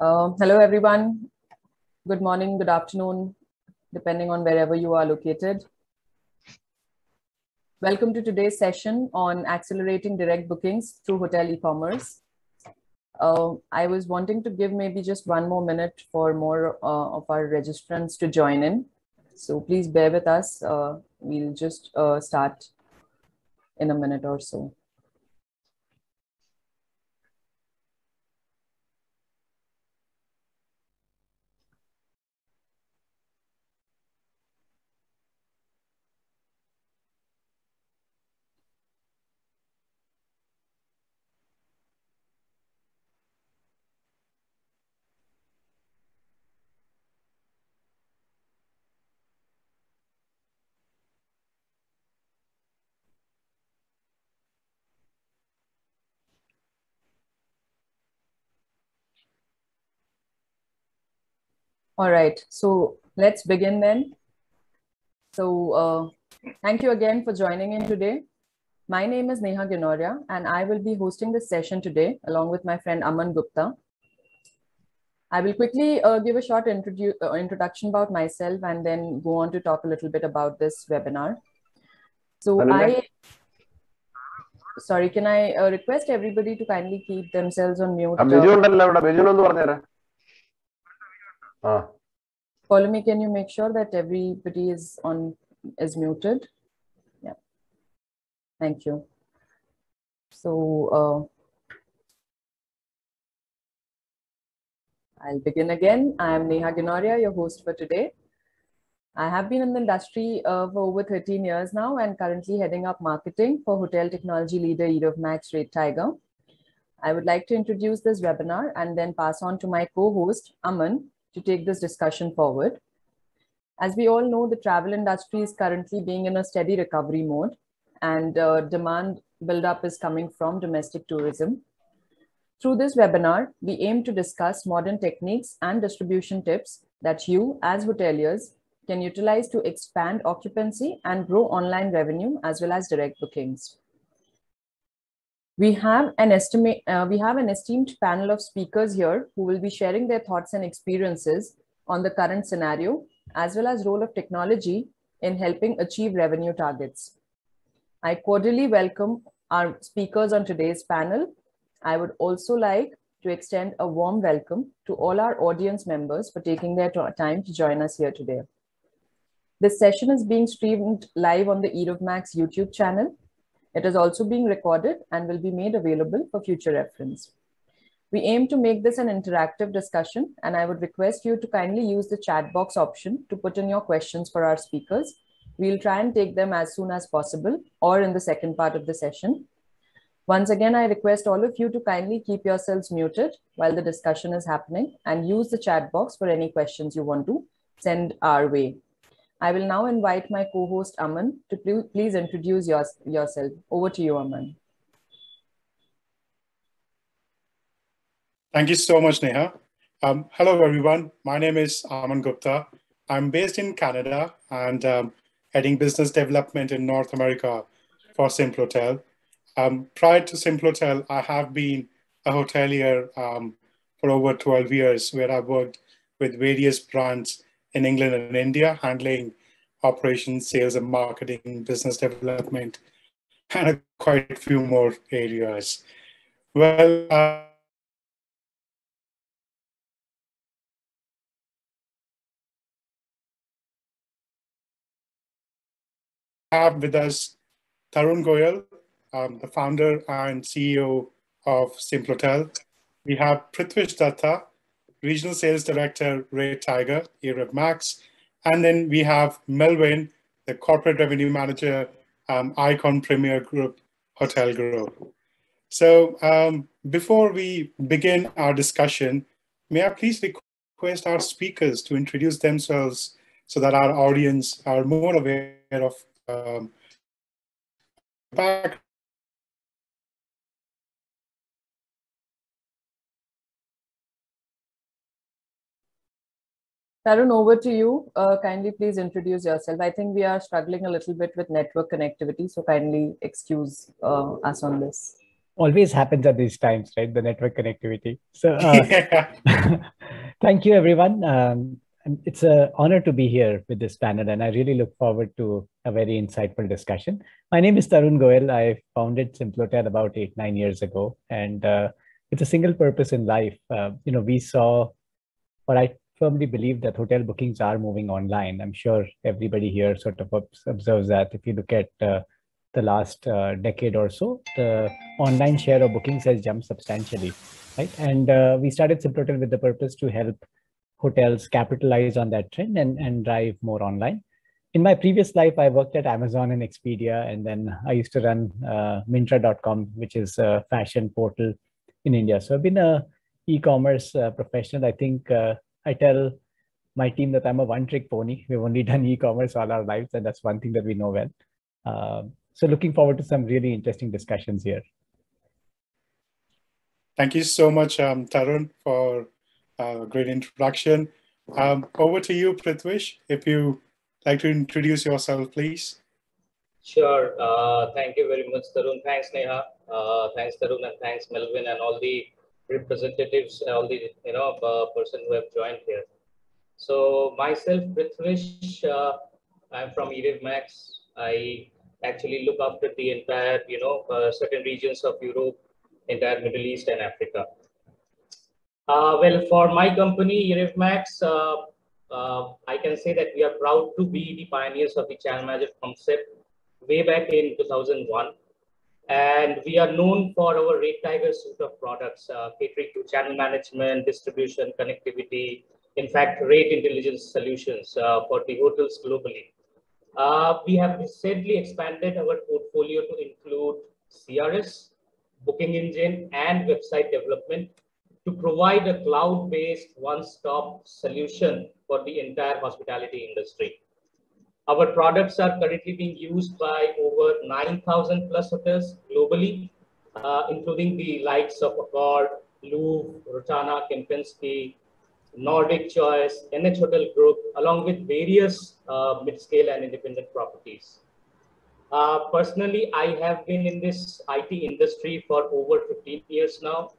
Uh, hello, everyone. Good morning, good afternoon, depending on wherever you are located. Welcome to today's session on accelerating direct bookings through hotel e-commerce. Uh, I was wanting to give maybe just one more minute for more uh, of our registrants to join in. So please bear with us. Uh, we'll just uh, start in a minute or so. All right, so let's begin then. So uh, thank you again for joining in today. My name is Neha Ginoria, and I will be hosting this session today along with my friend Aman Gupta. I will quickly uh, give a short introdu uh, introduction about myself and then go on to talk a little bit about this webinar. So Hello, I, sorry, can I uh, request everybody to kindly keep themselves on mute? Ah. Follow me. Can you make sure that everybody is on is muted? Yeah. Thank you. So uh, I'll begin again. I am Neha Ginoria, your host for today. I have been in the industry uh, for over 13 years now and currently heading up marketing for hotel technology leader eRevMax Ray Tiger. I would like to introduce this webinar and then pass on to my co-host, Aman, to take this discussion forward. As we all know, the travel industry is currently being in a steady recovery mode and uh, demand buildup is coming from domestic tourism. Through this webinar, we aim to discuss modern techniques and distribution tips that you as hoteliers can utilize to expand occupancy and grow online revenue as well as direct bookings. We have an estimate, uh, we have an esteemed panel of speakers here who will be sharing their thoughts and experiences on the current scenario, as well as role of technology in helping achieve revenue targets. I cordially welcome our speakers on today's panel. I would also like to extend a warm welcome to all our audience members for taking their time to join us here today. This session is being streamed live on the eRevMax YouTube channel. It is also being recorded and will be made available for future reference. We aim to make this an interactive discussion, and I would request you to kindly use the chat box option to put in your questions for our speakers. We'll try and take them as soon as possible or in the second part of the session. Once again, I request all of you to kindly keep yourselves muted while the discussion is happening and use the chat box for any questions you want to send our way. I will now invite my co-host Aman to pl- please introduce yours- yourself. Over to you, Aman. Thank you so much, Neha. Um, hello, everyone. My name is Aman Gupta. I'm based in Canada and um, heading business development in North America for Simplotel. Um, prior to Simplotel, I have been a hotelier um, for over 12 years, where I worked with various brands in England and India, handling operations, sales, and marketing, business development, and quite a few more areas. Well, uh, have with us Tarun Goyal, um, the founder and CEO of Simplotel. We have Prithwish Dutta, Regional Sales Director, RateTiger, Arab Max. And then we have Melvin, the Corporate Revenue Manager, um, Icon Premier Group, Hotel Group. So um, before we begin our discussion, may I please request our speakers to introduce themselves so that our audience are more aware of um, back Tarun, over to you. Uh, kindly please introduce yourself. I think we are struggling a little bit with network connectivity, so kindly excuse uh, us on this. always happens at these times, right? The network connectivity. So, uh, thank you, everyone. Um, it's an honor to be here with this panel, and I really look forward to a very insightful discussion. My name is Tarun Goyal. I founded Simplotel about eight, nine years ago, and uh, it's a single purpose in life. Uh, you know, we saw what I firmly believe that hotel bookings are moving online. I'm sure everybody here sort of observes that. If you look at uh, the last uh, decade or so, the online share of bookings has jumped substantially, right? And uh, we started Simplotel with the purpose to help hotels capitalize on that trend and, and drive more online. In my previous life, I worked at Amazon and Expedia, and then I used to run uh, Myntra.com, which is a fashion portal in India. So I've been a e-commerce uh, professional. I think uh, I tell my team that I'm a one-trick pony. We've only done e-commerce all our lives, and that's one thing that we know well. Um, so looking forward to some really interesting discussions here. Thank you so much, um, Tarun, for a great introduction. Um, over to you, Prithwish, if you like to introduce yourself, please. Sure. Uh, thank you very much, Tarun. Thanks, Neha. Uh, thanks, Tarun, and thanks, Melvin, and all the representatives, all the you know uh, person who have joined here. So myself, Prithwish, uh, I'm from eRevMax. I actually look after the entire, you know, uh, certain regions of Europe, entire Middle East and Africa. Uh, well, for my company, eRevMax, uh, uh, I can say that we are proud to be the pioneers of the channel manager concept way back in 2001. And we are known for our RateTiger suite of products, uh, catering to channel management, distribution, connectivity, in fact, rate intelligence solutions uh, for the hotels globally. Uh, we have recently expanded our portfolio to include CRS, booking engine, and website development to provide a cloud-based one-stop solution for the entire hospitality industry. Our products are currently being used by over 9,000 plus hotels globally, uh, including the likes of Accor, Louvre, Rotana, Kempinski, Nordic Choice, NH Hotel Group, along with various uh, mid-scale and independent properties. Uh, personally, I have been in this IT industry for over 15 years now,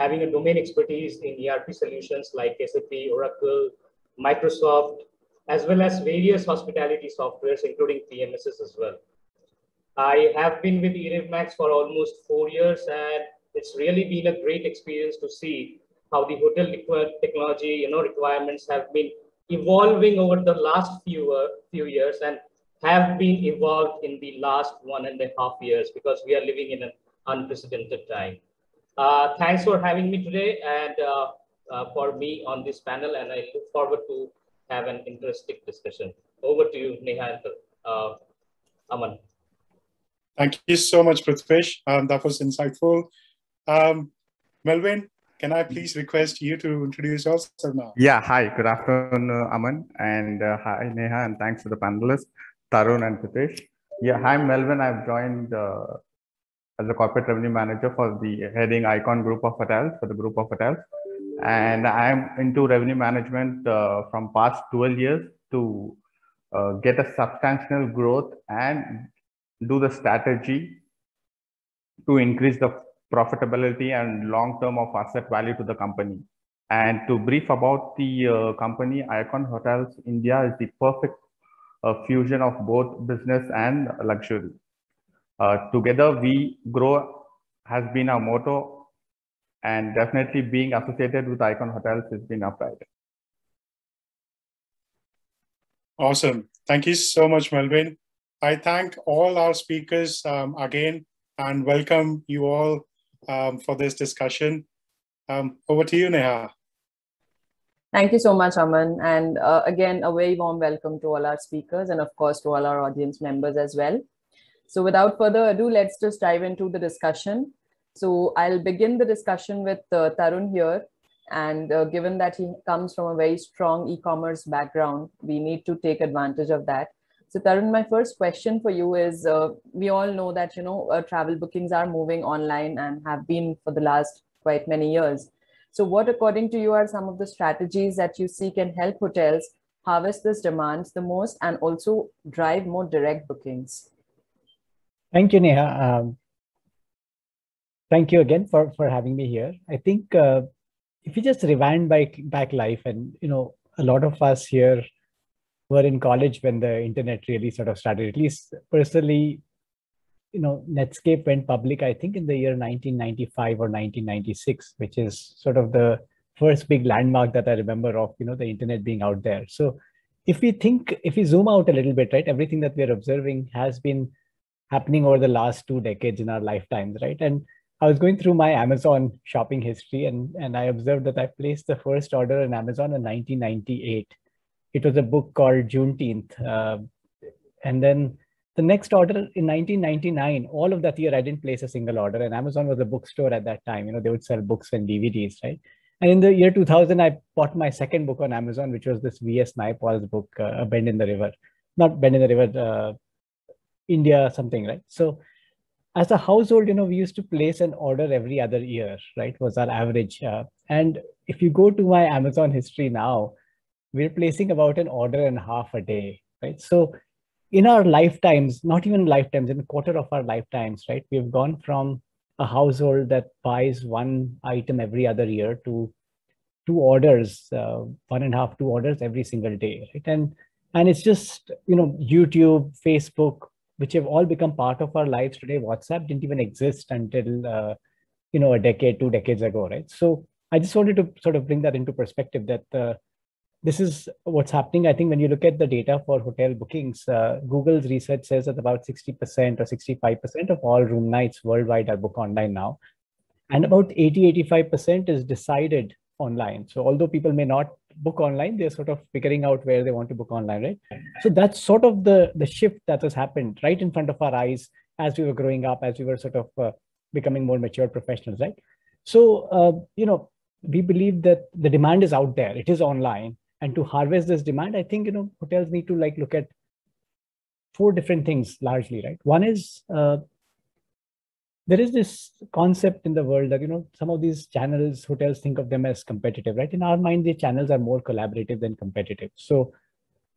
having a domain expertise in ERP solutions like SAP, Oracle, Microsoft, as well as various hospitality softwares, including PMSs as well. I have been with eRevMax for almost four years, and it's really been a great experience to see how the hotel technology, you know, requirements have been evolving over the last few uh, few years and have been evolved in the last one and a half years because we are living in an unprecedented time. Uh, thanks for having me today and uh, uh for me on this panel, and I look forward to have an interesting discussion. Over to you, Neha and uh, Aman. Thank you so much, Prithwish. Um, that was insightful. Um, Melvin, can I please request you to introduce yourself now? Yeah, hi, good afternoon, uh, Aman, and uh, hi, Neha, and thanks to the panelists, Tarun and Pritesh. Yeah, hi, Melvin. I've joined uh, as a corporate revenue manager for the heading Icon Group of Hotels, for the group of hotels. And I'm into revenue management uh, from past 12 years to uh, get a substantial growth and do the strategy to increase the profitability and long term of asset value to the company. And to brief about the uh, company, Icon Hotels India is the perfect uh, fusion of both business and luxury. Uh, together we grow has been our motto and definitely being associated with Icon Hotels has been our pride. Awesome. Thank you so much, Melvin. I thank all our speakers um, again and welcome you all um, for this discussion. Um, over to you, Neha. Thank you so much, Aman. And uh, again, a very warm welcome to all our speakers and, of course, to all our audience members as well. So, without further ado, let's just dive into the discussion. So, I'll begin the discussion with uh, Tarun here. And uh, given that he comes from a very strong e commerce background, we need to take advantage of that. So Tarun, my first question for you is, uh, we all know that, you know, uh, travel bookings are moving online and have been for the last quite many years. So what, according to you, are some of the strategies that you see can help hotels harvest this demand the most and also drive more direct bookings? Thank you, Neha. Um, thank you again for for having me here. I think uh, if you just rewind back back life, and you know, a lot of us here were in college when the internet really sort of started. At least personally, you know, Netscape went public, I think, in the year 1995 or 1996, which is sort of the first big landmark that I remember of, you know, the internet being out there. So if we think, if we zoom out a little bit, right, everything that we're observing has been happening over the last two decades in our lifetimes, right? And I was going through my Amazon shopping history and, and I observed that I placed the first order in Amazon in 1998. It was a book called Juneteenth. Uh, and then the next order in 1999, all of that year, I didn't place a single order. And Amazon was a bookstore at that time. You know, they would sell books and DVDs, right? And in the year 2000, I bought my second book on Amazon, which was this V.S. Naipaul's book, uh, A Bend in the River. Not Bend in the River, uh, India, something, right? So as a household, you know, we used to place an order every other year, right? Was our average. Uh, and if you go to my Amazon history now, we're placing about an order and a half a day, right? So in our lifetimes, not even lifetimes, in a quarter of our lifetimes, right? We've gone from a household that buys one item every other year to two orders, uh, one and a half, two orders every single day, right? And and it's just you know YouTube, Facebook, which have all become part of our lives today. WhatsApp didn't even exist until uh, you know a decade, two decades ago, right? So I just wanted to sort of bring that into perspective that uh, this is what's happening. I think when you look at the data for hotel bookings, uh, Google's research says that about 60% or 65% of all room nights worldwide are booked online now. And about 80, 85% is decided online. So although people may not book online, they're sort of figuring out where they want to book online, right? So that's sort of the, the shift that has happened right in front of our eyes as we were growing up, as we were sort of uh, becoming more mature professionals, right? So, uh, you know, we believe that the demand is out there. It is online and to harvest this demand i think you know hotels need to like look at four different things largely right one is uh, there is this concept in the world that you know some of these channels hotels think of them as competitive right? In our mind the channels are more collaborative than competitive. So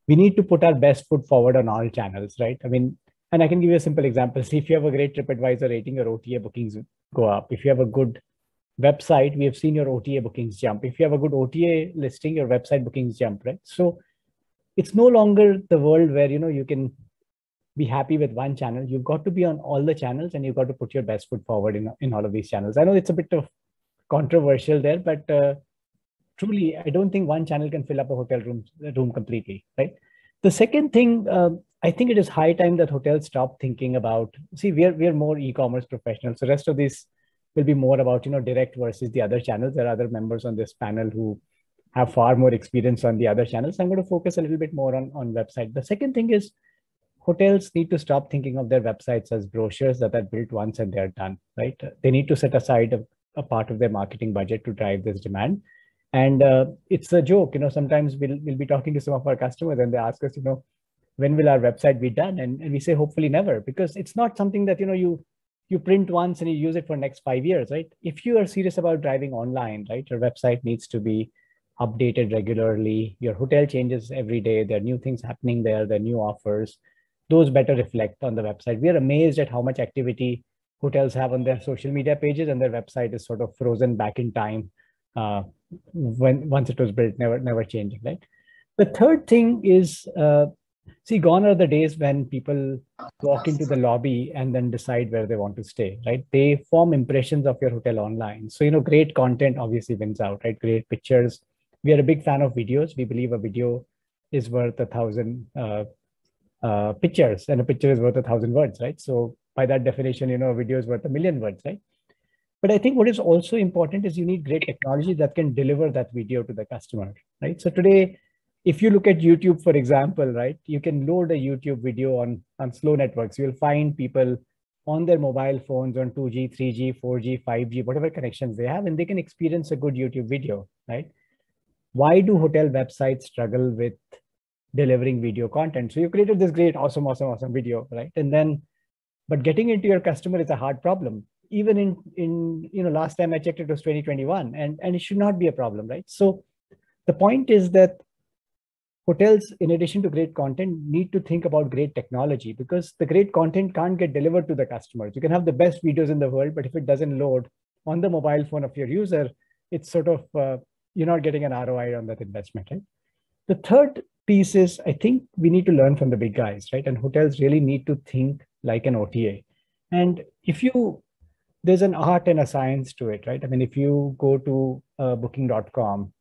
we need to put our best foot forward on all channels right? I mean and i can give you a simple example. See if you have a great tripadvisor rating your ota bookings go up. If you have a good website, we have seen your OTA bookings jump. If you have a good OTA listing, your website bookings jump, right? So it's no longer the world where you know you can be happy with one channel. You've got to be on all the channels and you've got to put your best foot forward in, in all of these channels. I know it's a bit of controversial there, but uh, truly, I don't think one channel can fill up a hotel room room completely, right? The second thing, uh, I think it is high time that hotels stop thinking about. See, we are we are more e-commerce professionals. The rest of these will be more about you know direct versus the other channels. There are other members on this panel who have far more experience on the other channels. I'm going to focus a little bit more on, on website. The second thing is hotels need to stop thinking of their websites as brochures that are built once and they're done, right? They need to set aside a, a part of their marketing budget to drive this demand. And uh, it's a joke, you know, sometimes we'll, we'll be talking to some of our customers and they ask us, you know, when will our website be done? And, and we say, hopefully never, because it's not something that, you know, you you print once and you use it for next five years, right? If you are serious about driving online, right, your website needs to be updated regularly. Your hotel changes every day. There are new things happening there. There are new offers. Those better reflect on the website. We are amazed at how much activity hotels have on their social media pages, and their website is sort of frozen back in time uh, when once it was built, never never changing, right? The third thing is uh, see gone are the days when people walk into the lobby and then decide where they want to stay right? They form impressions of your hotel online. So you know great content obviously wins out right? Great pictures. We are a big fan of videos. We believe a video is worth a thousand uh, uh, pictures and a picture is worth a thousand words right so by that definition you know a video is worth a million words right but i think what is also important is you need great technology that can deliver that video to the customer right so today if you look at YouTube, for example, right, you can load a YouTube video on, on slow networks. You'll find people on their mobile phones on 2G, 3G, 4G, 5G, whatever connections they have, and they can experience a good YouTube video, right? Why do hotel websites struggle with delivering video content? So you created this great, awesome, awesome, awesome video, right? And then, but getting into your customer is a hard problem. Even in, in you know, last time I checked, it was 2021, and, and it should not be a problem, right? So the point is that hotels, in addition to great content, need to think about great technology because the great content can't get delivered to the customers. You can have the best videos in the world, but if it doesn't load on the mobile phone of your user, it's sort of, uh, you're not getting an ROI on that investment, right? The third piece is I think we need to learn from the big guys, right? And hotels really need to think like an OTA. And if you, there's an art and a science to it, right? I mean, if you go to uh, booking.com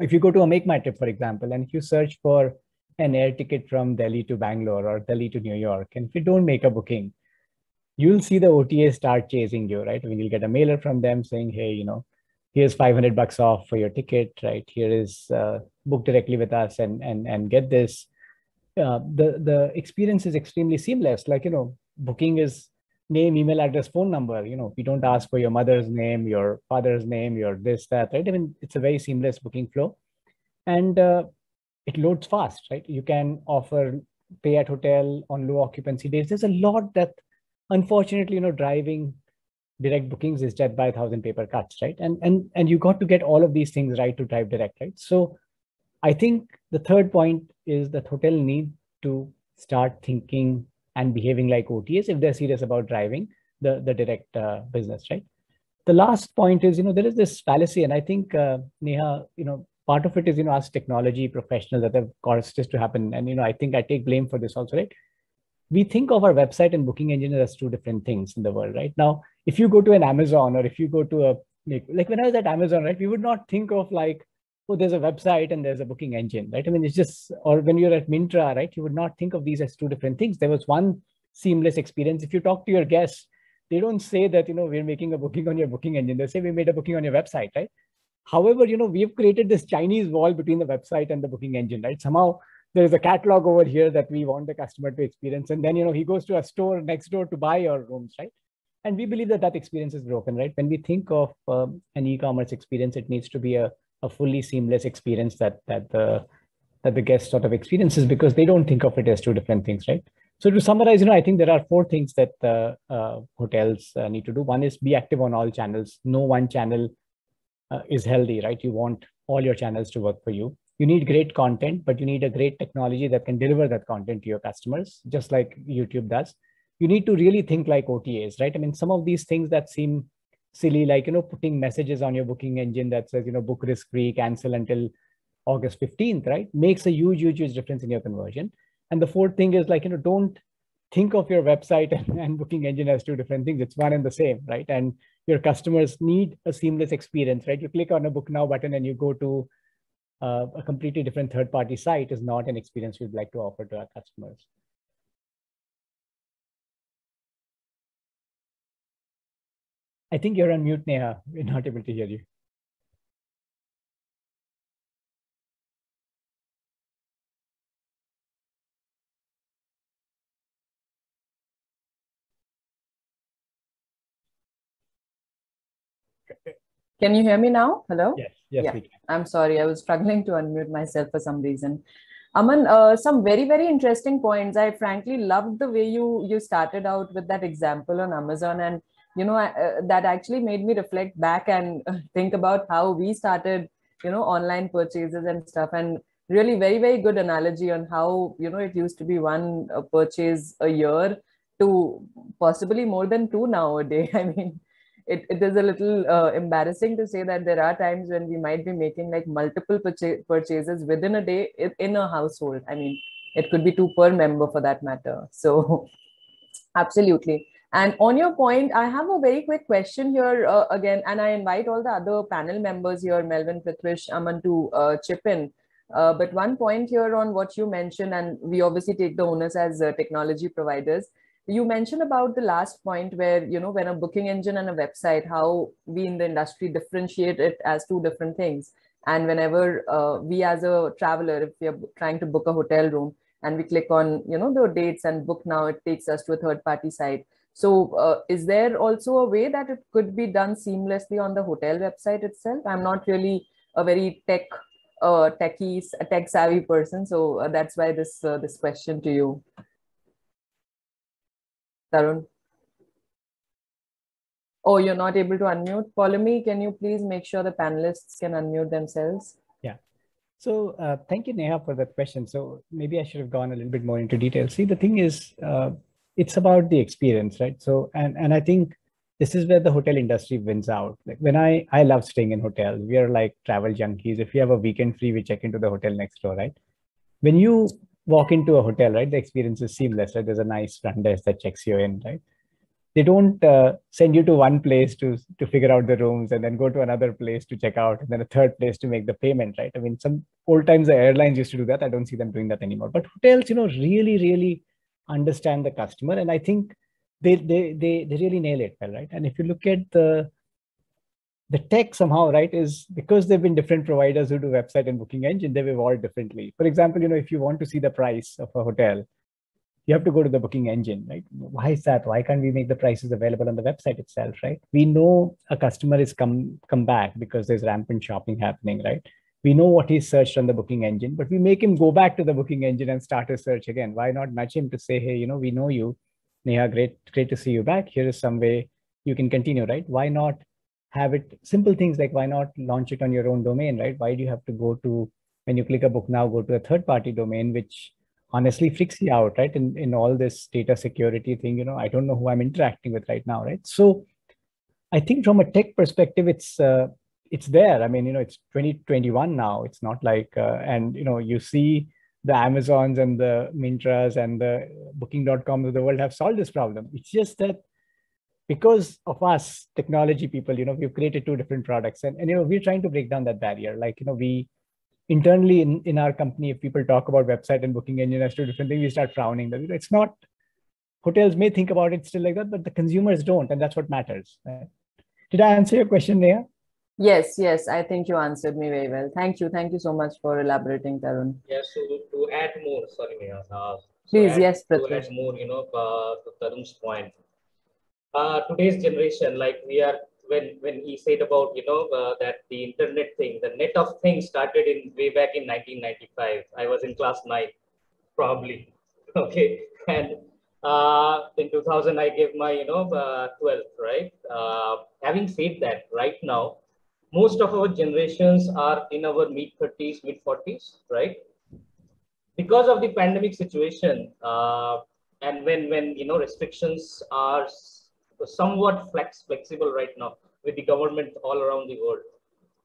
if you go to a make my trip for example and if you search for an air ticket from delhi to bangalore or delhi to new york and if you don't make a booking you'll see the ota start chasing you right I mean, you'll get a mailer from them saying hey you know here's 500 bucks off for your ticket right here is uh, book directly with us and and and get this uh, the the experience is extremely seamless like you know booking is name, email address, phone number. You know, we don't ask for your mother's name, your father's name, your this, that, right? I mean, it's a very seamless booking flow. And uh, it loads fast, right? You can offer pay at hotel on low occupancy days. There's a lot that, unfortunately, you know, driving direct bookings is dead by a thousand paper cuts, right? And and and you got to get all of these things right to drive direct, right? So I think the third point is that hotel need to start thinking and behaving like OTAs if they're serious about driving the, the direct uh, business, right? The last point is, you know, there is this fallacy, and I think uh, Neha, you know, part of it is, you know, us technology professionals that have caused this to happen. And, you know, I think I take blame for this also, right? We think of our website and booking engine as two different things in the world, right? Now, if you go to an Amazon or if you go to a, like when I was at Amazon, right, we would not think of like, oh, there's a website and there's a booking engine, right? I mean, it's just, or when you're at Myntra, right, you would not think of these as two different things. There was one seamless experience. If you talk to your guests, they don't say that, you know, we're making a booking on your booking engine. They say we made a booking on your website, right? However, you know, we've created this Chinese wall between the website and the booking engine, right? Somehow there is a catalog over here that we want the customer to experience. And then, you know, he goes to a store next door to buy your rooms, right? And we believe that that experience is broken, right? When we think of um, an e-commerce experience, it needs to be a a fully seamless experience that that the that the guest sort of experiences because they don't think of it as two different things, right? So to summarize, you know, I think there are four things that uh, uh, hotels uh, need to do. One is be active on all channels. No one channel uh, is healthy, right? You want all your channels to work for you. You need great content, but you need a great technology that can deliver that content to your customers, just like YouTube does. You need to really think like OTAs, right? I mean, some of these things that seem silly like you know putting messages on your booking engine that says you know book risk free cancel until august 15th right? Makes a huge huge huge difference in your conversion. And the fourth thing is like you know don't think of your website and, and booking engine as two different things. It's one and the same right? And your customers need a seamless experience right? You click on a book now button and you go to uh, a completely different third party site is not an experience we'd like to offer to our customers I think you're on mute, Neha. We're not able to hear you. Can you hear me now? Hello? Yes, yes, yeah. I'm sorry, I was struggling to unmute myself for some reason. Aman, uh, some very, very interesting points. I frankly loved the way you you started out with that example on Amazon and you know uh, that actually made me reflect back and think about how we started you know online purchases and stuff. And really very very good analogy on how you know it used to be one uh, purchase a year to possibly more than two nowadays. I mean it, it is a little uh, embarrassing to say that there are times when we might be making like multiple purcha- purchases within a day in a household. I mean it could be two per member for that matter. So absolutely and on your point, I have a very quick question here uh, again, and I invite all the other panel members here, Melvin, Prithwish, Aman, to uh, chip in. Uh, but one point here on what you mentioned, and we obviously take the onus as uh, technology providers. You mentioned about the last point where, you know, when a booking engine and a website, how we in the industry differentiate it as two different things. And whenever uh, we as a traveler, if we are trying to book a hotel room and we click on, you know, the dates and book now, it takes us to a third party site so uh, is there also a way that it could be done seamlessly on the hotel website itself? I'm not really a very tech uh, techie, tech savvy person. So uh, that's why this, uh, this question to you. Tarun. Oh, you're not able to unmute. Polemy, can you please make sure the panelists can unmute themselves? Yeah. So uh, thank you, Neha, for that question. So maybe I should have gone a little bit more into detail. See, the thing is, uh, it's about the experience, right? So, and and I think this is where the hotel industry wins out. Like when I I love staying in hotels. We are like travel junkies. If you have a weekend free, we check into the hotel next door, right? When you walk into a hotel, right, the experience is seamless. Right, there's a nice front desk that checks you in, right? They don't uh, send you to one place to to figure out the rooms and then go to another place to check out and then a third place to make the payment, right? I mean, some old times the airlines used to do that. I don't see them doing that anymore. But hotels, you know, really, really understand the customer, and I think they they they they really nail it well, right? And if you look at the the tech somehow right is because they've been different providers who do website and booking engine they've evolved differently. For example you know if you want to see the price of a hotel you have to go to the booking engine right? Why is that? Why can't we make the prices available on the website itself right? We know a customer is come come back because there's rampant shopping happening right we know what he searched on the booking engine but we make him go back to the booking engine and start a search again why not nudge him to say hey you know we know you neha great great to see you back here is some way you can continue right why not have it simple things like why not launch it on your own domain, right? Why do you have to go to when you click a book now, go to a third party domain, which honestly freaks you out, right? In in all this data security thing, you know, I don't know who I'm interacting with right now, right? So I think from a tech perspective, it's uh, it's there. I mean, you know, it's 2021 now. It's not like uh, and you know, you see the Amazons and the Myntras and the Booking.com of the world have solved this problem. It's just that because of us technology people you know we've created two different products and, and you know we're trying to break down that barrier like you know we internally in, in our company if people talk about website and booking engine as two different things we start frowning that it's not hotels may think about it still like that but the consumers don't and that's what matters right? did i answer your question there yes yes i think you answered me very well thank you thank you so much for elaborating tarun yes so to add more sorry Neha, uh, please add, yes to add more you know uh, to tarun's point uh, today's generation, like we are when when he said about you know uh, that the internet thing, the net of things started in way back in 1995. I was in class nine, probably. Okay, and uh, in 2000 I gave my you know 12th, uh, right? Uh, having said that, right now most of our generations are in our mid 30s, mid 40s, right? Because of the pandemic situation, uh, and when when you know restrictions are somewhat flex flexible right now with the government all around the world.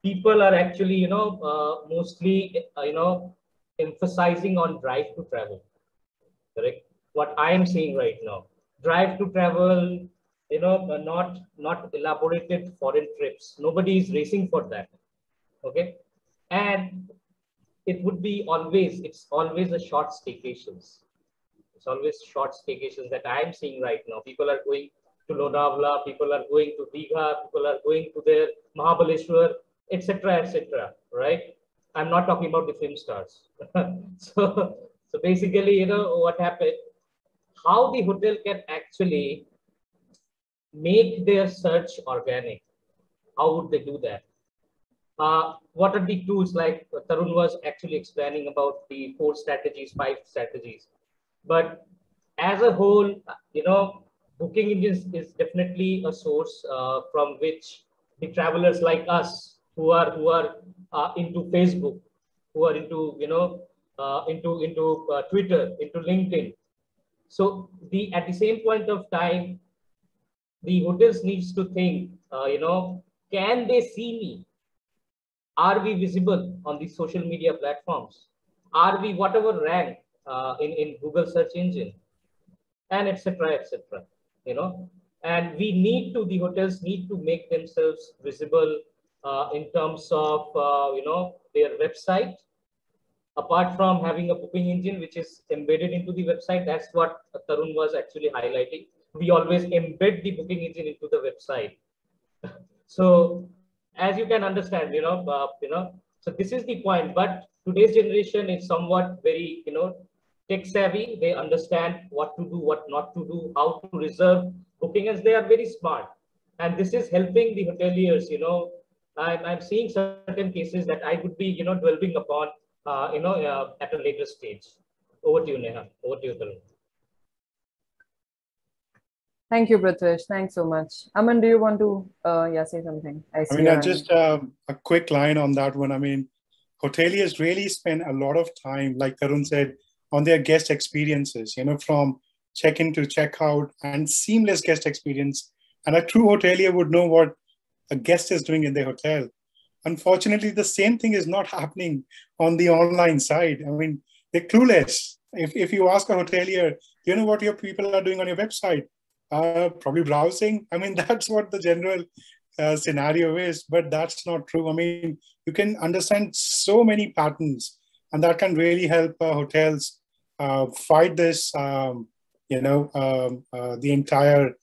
People are actually, you know, uh, mostly, uh, you know, emphasizing on drive to travel. Correct. What I am seeing right now, drive to travel, you know, not not elaborated foreign trips. Nobody is racing for that. Okay, and it would be always it's always a short staycations. It's always short staycations that I am seeing right now. People are going to Lonavala, people are going to Digha, people are going to their Mahabaleshwar, etc., etc. right? I'm not talking about the film stars. so, so basically, you know, what happened, how the hotel can actually make their search organic. How would they do that? Uh, what are the tools like Tarun was actually explaining about the four strategies, five strategies. But as a whole, you know, booking engines is definitely a source uh, from which the travelers like us who are who are uh, into Facebook, who are into you know uh, into into uh, Twitter, into LinkedIn. So the at the same point of time, the hotels needs to think, uh, you know, can they see me? Are we visible on these social media platforms? Are we whatever rank uh, in in Google search engine, and etc. etc you know, and we need to, the hotels need to make themselves visible uh, in terms of, uh, you know, their website. Apart from having a booking engine, which is embedded into the website, that's what Tarun was actually highlighting. We always embed the booking engine into the website. so as you can understand, you know, uh, you know, so this is the point, but today's generation is somewhat very, you know, tech savvy. They understand what to do, what not to do, how to reserve booking, as they are very smart. And this is helping the hoteliers. You know, I'm, I'm seeing certain cases that I would be, you know, dwelling upon, uh, you know, uh, at a later stage. Over to you, Neha. Over to you, Tarun. Thank you, Prithwish. Thanks so much. Aman, do you want to uh, yeah say something? I, I mean, just uh, a quick line on that one. I mean, hoteliers really spend a lot of time, like Tarun said, on their guest experiences, you know, from check-in to check-out and seamless guest experience. And a true hotelier would know what a guest is doing in their hotel. Unfortunately, the same thing is not happening on the online side. I mean, they're clueless. If, if you ask a hotelier, you know what your people are doing on your website? Uh, probably browsing. I mean, that's what the general uh, scenario is, but that's not true. I mean, you can understand so many patterns, and that can really help uh, hotels uh, fight this, um, you know, um, uh, the entire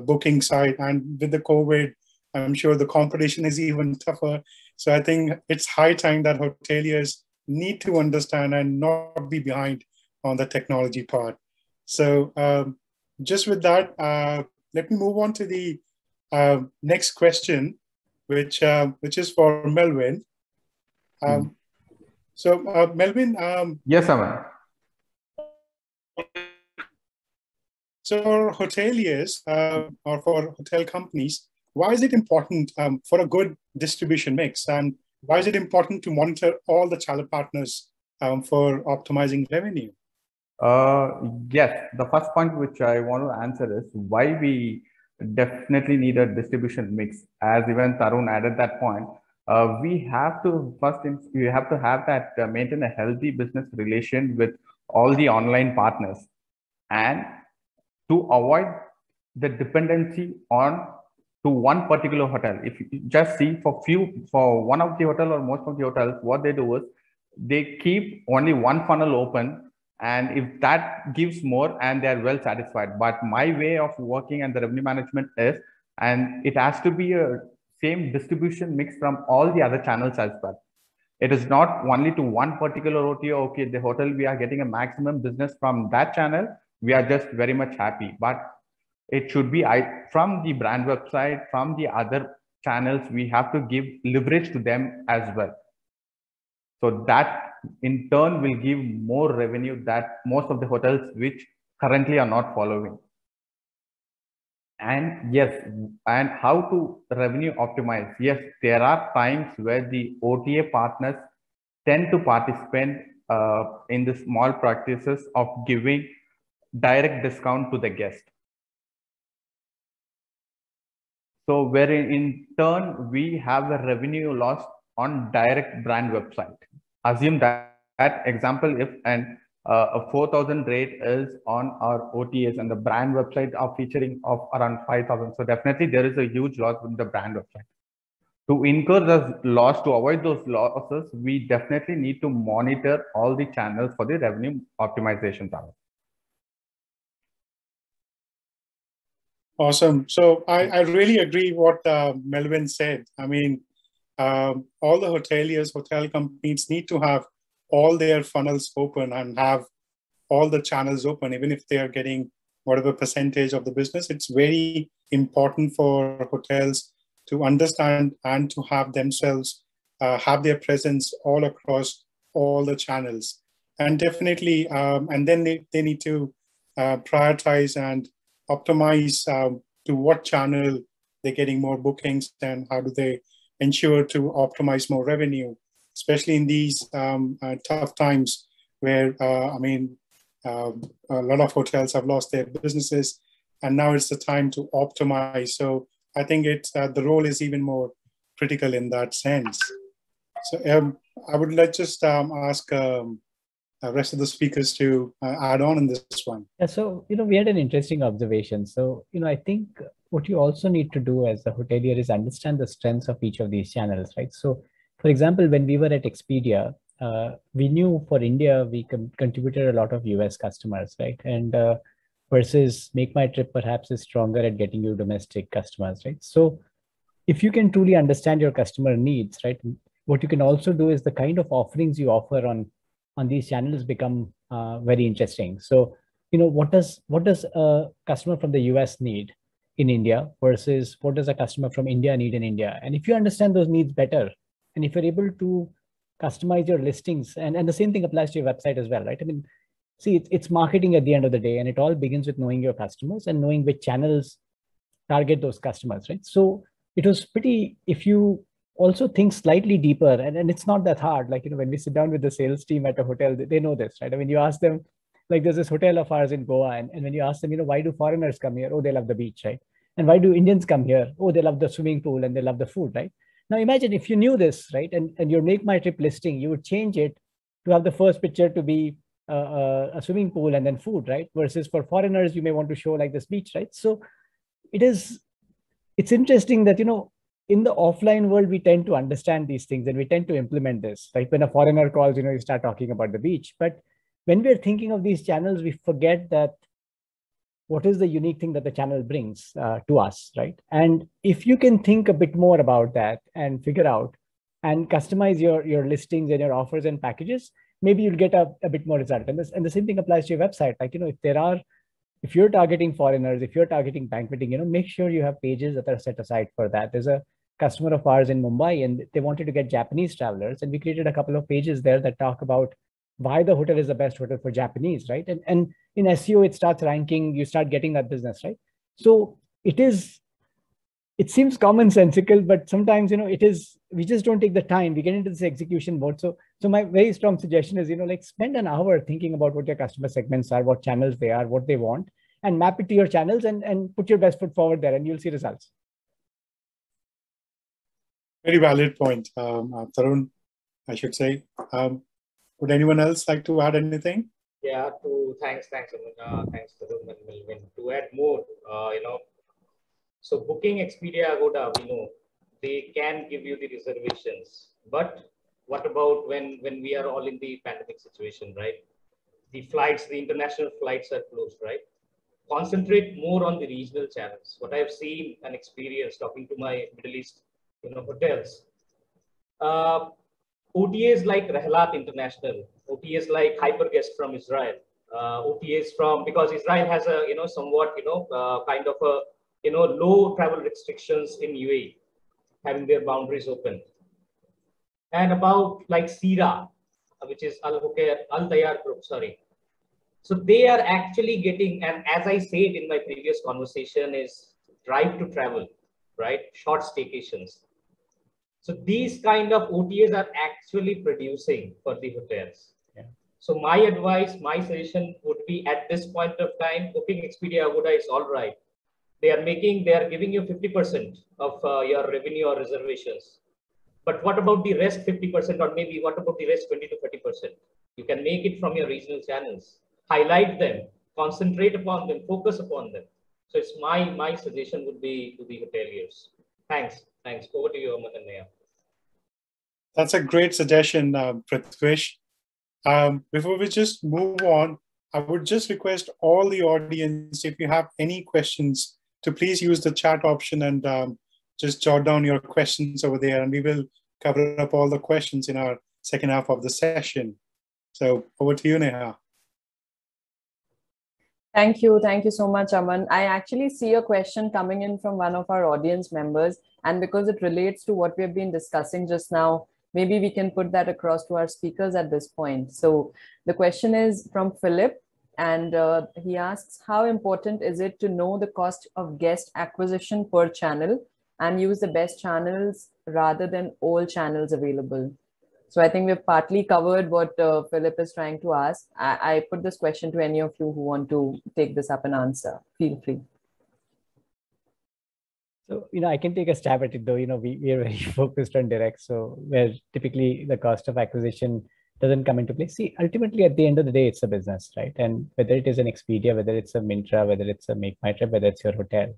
booking side. And with the COVID, I'm sure the competition is even tougher. So I think it's high time that hoteliers need to understand and not be behind on the technology part. So um, just with that, uh, let me move on to the uh, next question, which uh, which is for Melvin. Um, mm. So uh, Melvin. Um, yes, Aman. So for hoteliers uh, or for hotel companies, why is it important um, for a good distribution mix? And why is it important to monitor all the channel partners um, for optimizing revenue? Uh, yes, the first point which I want to answer is why we definitely need a distribution mix. As even Tarun added that point, uh, we have to first we have to have that uh, maintain a healthy business relation with all the online partners, and to avoid the dependency on to one particular hotel. If you just see for few for one of the hotel or most of the hotels, what they do is they keep only one funnel open and if that gives more and they're well satisfied but my way of working and the revenue management is and it has to be a same distribution mix from all the other channels as well it is not only to one particular OTA. Okay, the hotel we are getting a maximum business from that channel. We are just very much happy. But it should be I, from the brand website, from the other channels. We have to give leverage to them as well. So that in turn will give more revenue that most of the hotels which currently are not following. And yes and how to revenue optimize? Yes there are times where the ota partners tend to participate uh, in the small practices of giving direct discount to the guest. So where in turn we have a revenue loss on direct brand website assume that, that example if an uh, a 4000 rate is on our OTAs and the brand website are featuring of around 5000. So definitely there is a huge loss with the brand website. To incur the loss, to avoid those losses, we definitely need to monitor all the channels for the revenue optimization channel. Awesome. So I, I really agree what uh, Melvin said. I mean, um, all the hoteliers, hotel companies need to have all their funnels open and have all the channels open, even if they are getting whatever percentage of the business. It's very important for hotels to understand and to have themselves uh, have their presence all across all the channels. And definitely, um, and then they, they need to uh, prioritize and optimize um, to what channel they're getting more bookings and how do they ensure to optimize more revenue, especially in these um, uh, tough times where, uh, I mean, uh, a lot of hotels have lost their businesses and now it's the time to optimize. So I think it's, uh, the role is even more critical in that sense. So um, I would like just um, ask um, the rest of the speakers to uh, add on in this one. Yeah, so, you know, we had an interesting observation. So, you know, I think what you also need to do as a hotelier is understand the strengths of each of these channels, right? So, for example, when we were at Expedia, uh, we knew for India we contributed a lot of US customers, right? And uh, versus Make My Trip perhaps is stronger at getting you domestic customers, right? So, if you can truly understand your customer needs, right, what you can also do is the kind of offerings you offer on on these channels become uh, very interesting. So, you know, what does what does a customer from the US need? In India versus what does a customer from India need in India. And if you understand those needs better, and if you're able to customize your listings, and, and the same thing applies to your website as well, right? I mean, see, it's, it's marketing at the end of the day, and it all begins with knowing your customers and knowing which channels target those customers, right? So it was pretty, if you also think slightly deeper and, and it's not that hard like you know when we sit down with the sales team at a hotel they, they know this right i mean you ask them like there's this hotel of ours in goa and, and when you ask them you know why do foreigners come here? Oh they love the beach right? And why do indians come here? Oh they love the swimming pool and they love the food right? Now imagine if you knew this right? And, and your make my trip listing you would change it to have the first picture to be uh, a swimming pool and then food right? Versus for foreigners you may want to show like this beach right? So it is it's interesting that you know in the offline world we tend to understand these things and we tend to implement this like when a foreigner calls you know you start talking about the beach. But when we're thinking of these channels we forget that what is the unique thing that the channel brings uh, to us right? And if you can think a bit more about that and figure out and customize your your listings and your offers and packages maybe you'll get a, a bit more result. And this and the same thing applies to your website. Like you know if there are if you're targeting foreigners if you're targeting banqueting you know make sure you have pages that are set aside for that. There's a customer of ours in Mumbai and they wanted to get Japanese travelers. And we created a couple of pages there that talk about why the hotel is the best hotel for Japanese, right? And, and in SEO, it starts ranking, you start getting that business, right? So it is, it seems commonsensical, but sometimes, you know, it is, we just don't take the time. We get into this execution mode. So, so my very strong suggestion is, you know, like spend an hour thinking about what your customer segments are, what channels they are, what they want, and map it to your channels and, and put your best foot forward there and you'll see results. Very valid point, um, uh, Tarun, I should say. Um, would anyone else like to add anything? Yeah, to thanks, thanks, uh, thanks, Tarun and Melvin. To add more, uh, you know, so booking Expedia Agoda, we know they can give you the reservations, but what about when when we are all in the pandemic situation, right? The flights, the international flights are closed, right? Concentrate more on the regional channels. What I've seen and experienced talking to my Middle East you know, hotels. Uh, OTAs like Rehlat International, OTAs like Hyperguest from Israel, uh, OTAs from, because Israel has a, you know, somewhat, you know, uh, kind of a, you know, low travel restrictions in UAE, having their boundaries open. And about like Seera, which is Al Al Tayyar Group, sorry. So they are actually getting, and as I said in my previous conversation, is drive to travel, right? Short staycations. So these kind of OTAs are actually producing for the hotels. Yeah. So my advice, my suggestion would be at this point of time, Booking Expedia Agoda is all right. They are making, they are giving you 50% of uh, your revenue or reservations. But what about the rest 50% or maybe what about the rest 20 to 30%? You can make it from your regional channels, highlight them, concentrate upon them, focus upon them. So it's my, my suggestion would be to the hoteliers. Thanks. Thanks. Over to you, Aman and Neha. That's a great suggestion, uh, Prithwish. Um, before we just move on, I would just request all the audience, if you have any questions, to please use the chat option and um, just jot down your questions over there, and we will cover up all the questions in our second half of the session. So over to you, Neha. Thank you. Thank you so much, Aman. I actually see a question coming in from one of our audience members. And because it relates to what we've been discussing just now, maybe we can put that across to our speakers at this point. So the question is from Philip, and uh, he asks, how important is it to know the cost of guest acquisition per channel and use the best channels rather than all channels available? So I think we've partly covered what uh, Philip is trying to ask. I, I put this question to any of you who want to take this up and answer. Feel free. So, you know, I can take a stab at it though, you know, we, we are very focused on direct. So where typically the cost of acquisition doesn't come into play. See, ultimately at the end of the day, it's a business, right? And whether it is an Expedia, whether it's a Myntra, whether it's a Make My Trip, whether it's your hotel,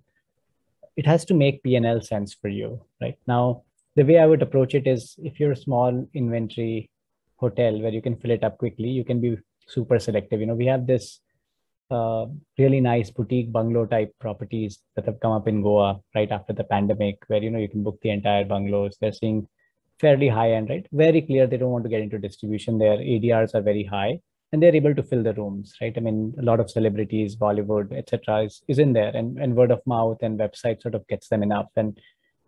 it has to make P&L sense for you, right? Now, the way I would approach it is if you're a small inventory hotel where you can fill it up quickly, you can be super selective. You know, we have this uh, really nice boutique bungalow type properties that have come up in Goa right after the pandemic, where you know you can book the entire bungalows. They're seeing fairly high end, right? Very clear they don't want to get into distribution. Their ADRs are very high, and they're able to fill the rooms, right? I mean, a lot of celebrities, Bollywood, etc., is, is in there, and and word of mouth and website sort of gets them enough, and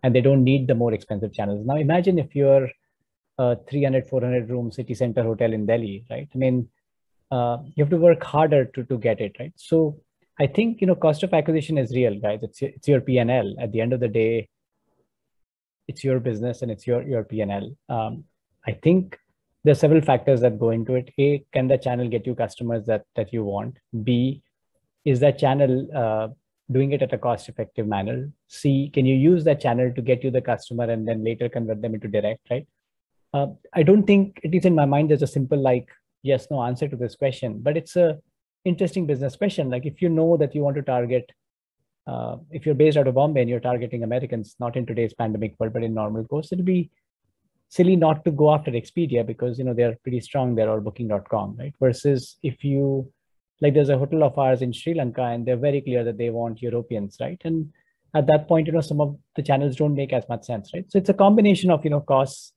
and they don't need the more expensive channels. Now imagine if you're a 300, 400 room city center hotel in Delhi, right? I mean, uh, you have to work harder to, to get it, right? So I think, you know, cost of acquisition is real, guys. It's, it's your P&L. At the end of the day, it's your business and it's your your P&L. Um, I think there are several factors that go into it. A, can the channel get you customers that that you want? B, is that channel uh, doing it at a cost effective manner? C, can you use that channel to get you the customer and then later convert them into direct, right? Uh, I don't think it is in my mind there's a simple like yes, no answer to this question, but it's a interesting business question. Like if you know that you want to target, uh, if you're based out of Bombay and you're targeting Americans, not in today's pandemic world, but in normal course, it'd be silly not to go after Expedia because you know they're pretty strong there or Booking.com, right? Versus if you like, there's a hotel of ours in Sri Lanka, and they're very clear that they want Europeans, right? And at that point, you know, some of the channels don't make as much sense, right? So it's a combination of you know costs,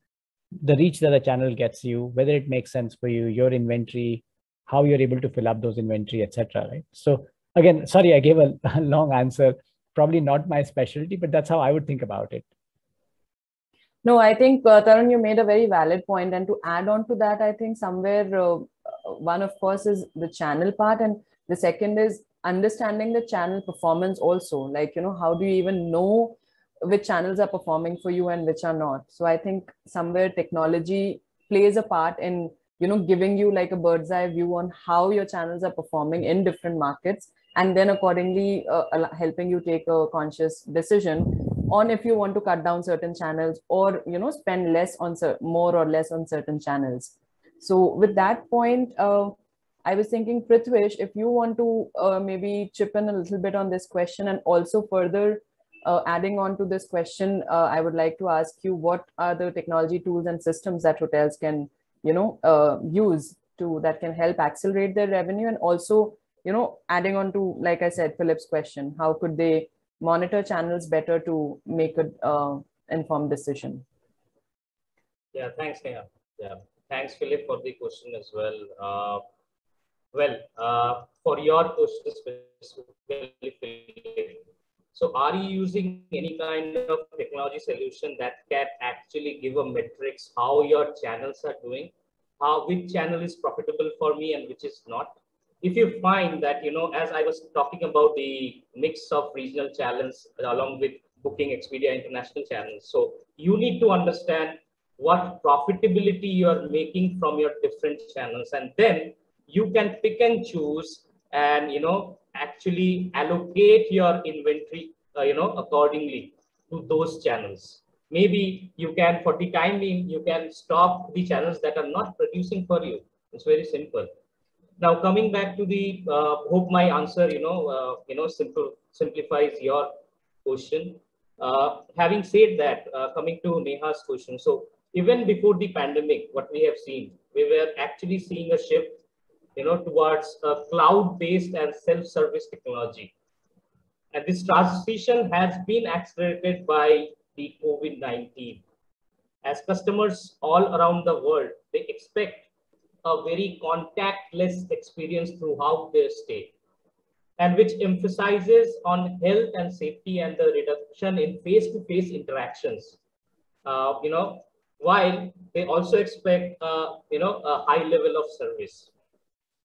the reach that the channel gets you, whether it makes sense for you, your inventory, how you're able to fill up those inventory, etc. Right? So again, sorry, I gave a, a long answer. Probably not my specialty, but that's how I would think about it. No, I think uh, Tarun, you made a very valid point, and to add on to that, I think somewhere uh, one, of course, is the channel part, and the second is understanding the channel performance also. Like you know, how do you even know which channels are performing for you and which are not? So I think somewhere technology plays a part in you know giving you like a bird's eye view on how your channels are performing in different markets, and then accordingly uh, helping you take a conscious decision on if you want to cut down certain channels or you know spend less on more or less on certain channels so with that point uh, i was thinking prithwish if you want to uh, maybe chip in a little bit on this question and also further uh, adding on to this question uh, i would like to ask you what are the technology tools and systems that hotels can you know uh, use to that can help accelerate their revenue and also you know adding on to like i said philip's question how could they monitor channels better to make an uh, informed decision. Yeah, thanks, Neha. Yeah, thanks, Philip, for the question as well. Uh, well, uh, for your question specifically, so are you using any kind of technology solution that can actually give a metrics how your channels are doing, how which channel is profitable for me and which is not? if you find that, you know, as I was talking about the mix of regional channels along with booking Expedia international channels. So you need to understand what profitability you are making from your different channels. And then you can pick and choose and, you know, actually allocate your inventory, uh, you know, accordingly to those channels. Maybe you can, for the time being, you can stop the channels that are not producing for you. It's very simple now coming back to the, uh, hope my answer, you know, uh, you know, simple simplifies your question. Uh, having said that, uh, coming to Neha's question, so even before the pandemic, what we have seen, we were actually seeing a shift, you know, towards a cloud-based and self-service technology. And this transition has been accelerated by the COVID-19. As customers all around the world, they expect a very contactless experience throughout their stay and which emphasizes on health and safety and the reduction in face-to-face -face interactions. Uh, you know, while they also expect, uh, you know, a high level of service.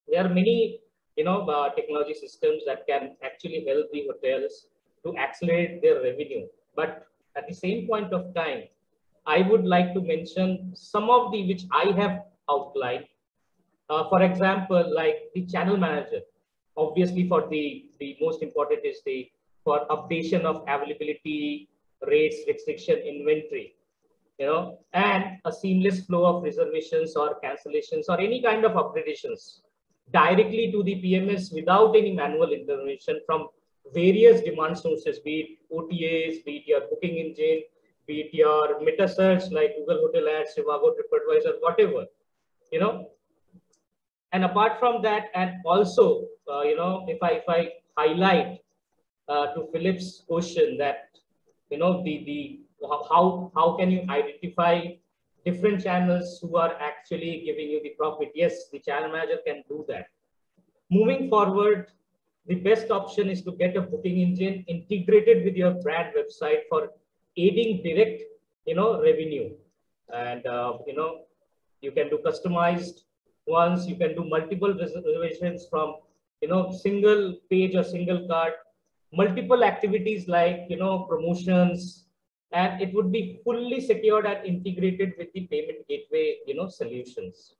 There are many, you know, uh, technology systems that can actually help the hotels to accelerate their revenue. But at the same point of time, I would like to mention some of the which I have outlined. Uh, for example, like the channel manager, obviously for the, the most important is the for updation of availability, rates, restriction, inventory, you know, and a seamless flow of reservations or cancellations or any kind of upgradations directly to the PMS without any manual intervention from various demand sources, be it OTAs, be it your booking engine, be it your meta search like Google Hotel Ads, Trivago, TripAdvisor, whatever, you know, and apart from that, and also, uh, you know, if I, if I highlight uh, to Philip's question that, you know, the, the, how, how can you identify different channels who are actually giving you the profit? Yes, the channel manager can do that. Moving forward, the best option is to get a booking engine integrated with your brand website for aiding direct, you know, revenue. And, uh, you know, you can do customized ones, you can do multiple reservations from you know single page or single card multiple activities like you know promotions and it would be fully secured and integrated with the payment gateway, you know, solutions.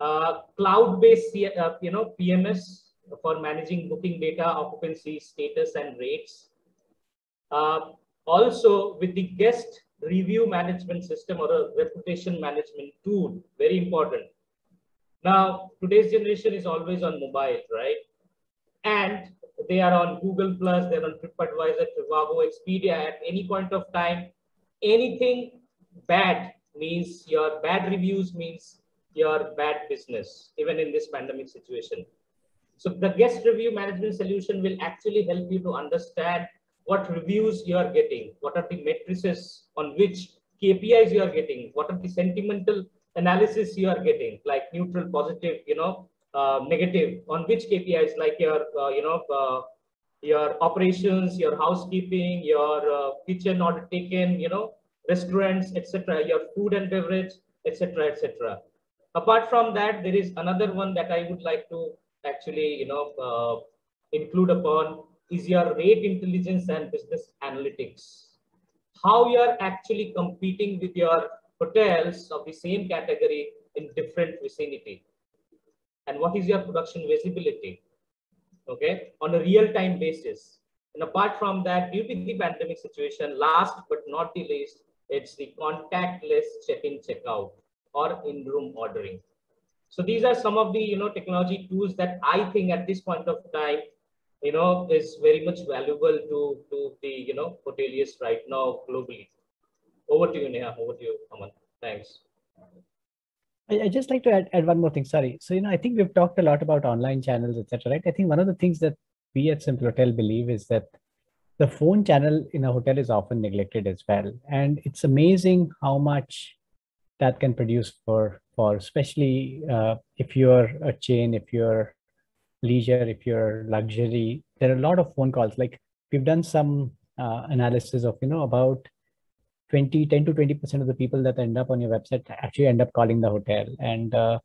Uh, cloud-based, uh, you know, PMS for managing booking data, occupancy, status, and rates. Uh, also, with the guest review management system or a reputation management tool, very important. Now, today's generation is always on mobile, right? And they are on Google Plus, they're on TripAdvisor, Trivago, Expedia at any point of time. Anything bad means your bad reviews means your bad business, even in this pandemic situation. So the guest review management solution will actually help you to understand what reviews you are getting, what are the matrices on which KPIs you are getting, what are the sentimental analysis you are getting, like neutral, positive, you know, negative, on which KPIs, like your, uh, you know, uh, your operations, your housekeeping, your uh, kitchen order taken, you know, restaurants, etc., your food and beverage, etc., etc. Apart from that, there is another one that I would like to actually, you know, uh, include upon is your rate intelligence and business analytics. How you are actually competing with your hotels of the same category in different vicinity. And what is your production visibility? Okay, on a real-time basis. And apart from that, due to the pandemic situation, last but not the least, it's the contactless check-in, check-out or in-room ordering. So these are some of the you know technology tools that I think at this point of time you know, is very much valuable to, to the, you know, hoteliers right now globally. Over to you, Neha. Over to you, Aman. Thanks. I, I just like to add, add one more thing. Sorry. So, you know, I think we've talked a lot about online channels, etc. Right? I think one of the things that we at Simplotel believe is that the phone channel in a hotel is often neglected as well. And it's amazing how much that can produce for, for especially uh, if you're a chain, if you're leisure, if you're luxury, there are a lot of phone calls. Like we've done some uh, analysis of, you know, about 20, 10 to 20% of the people that end up on your website actually end up calling the hotel. And uh,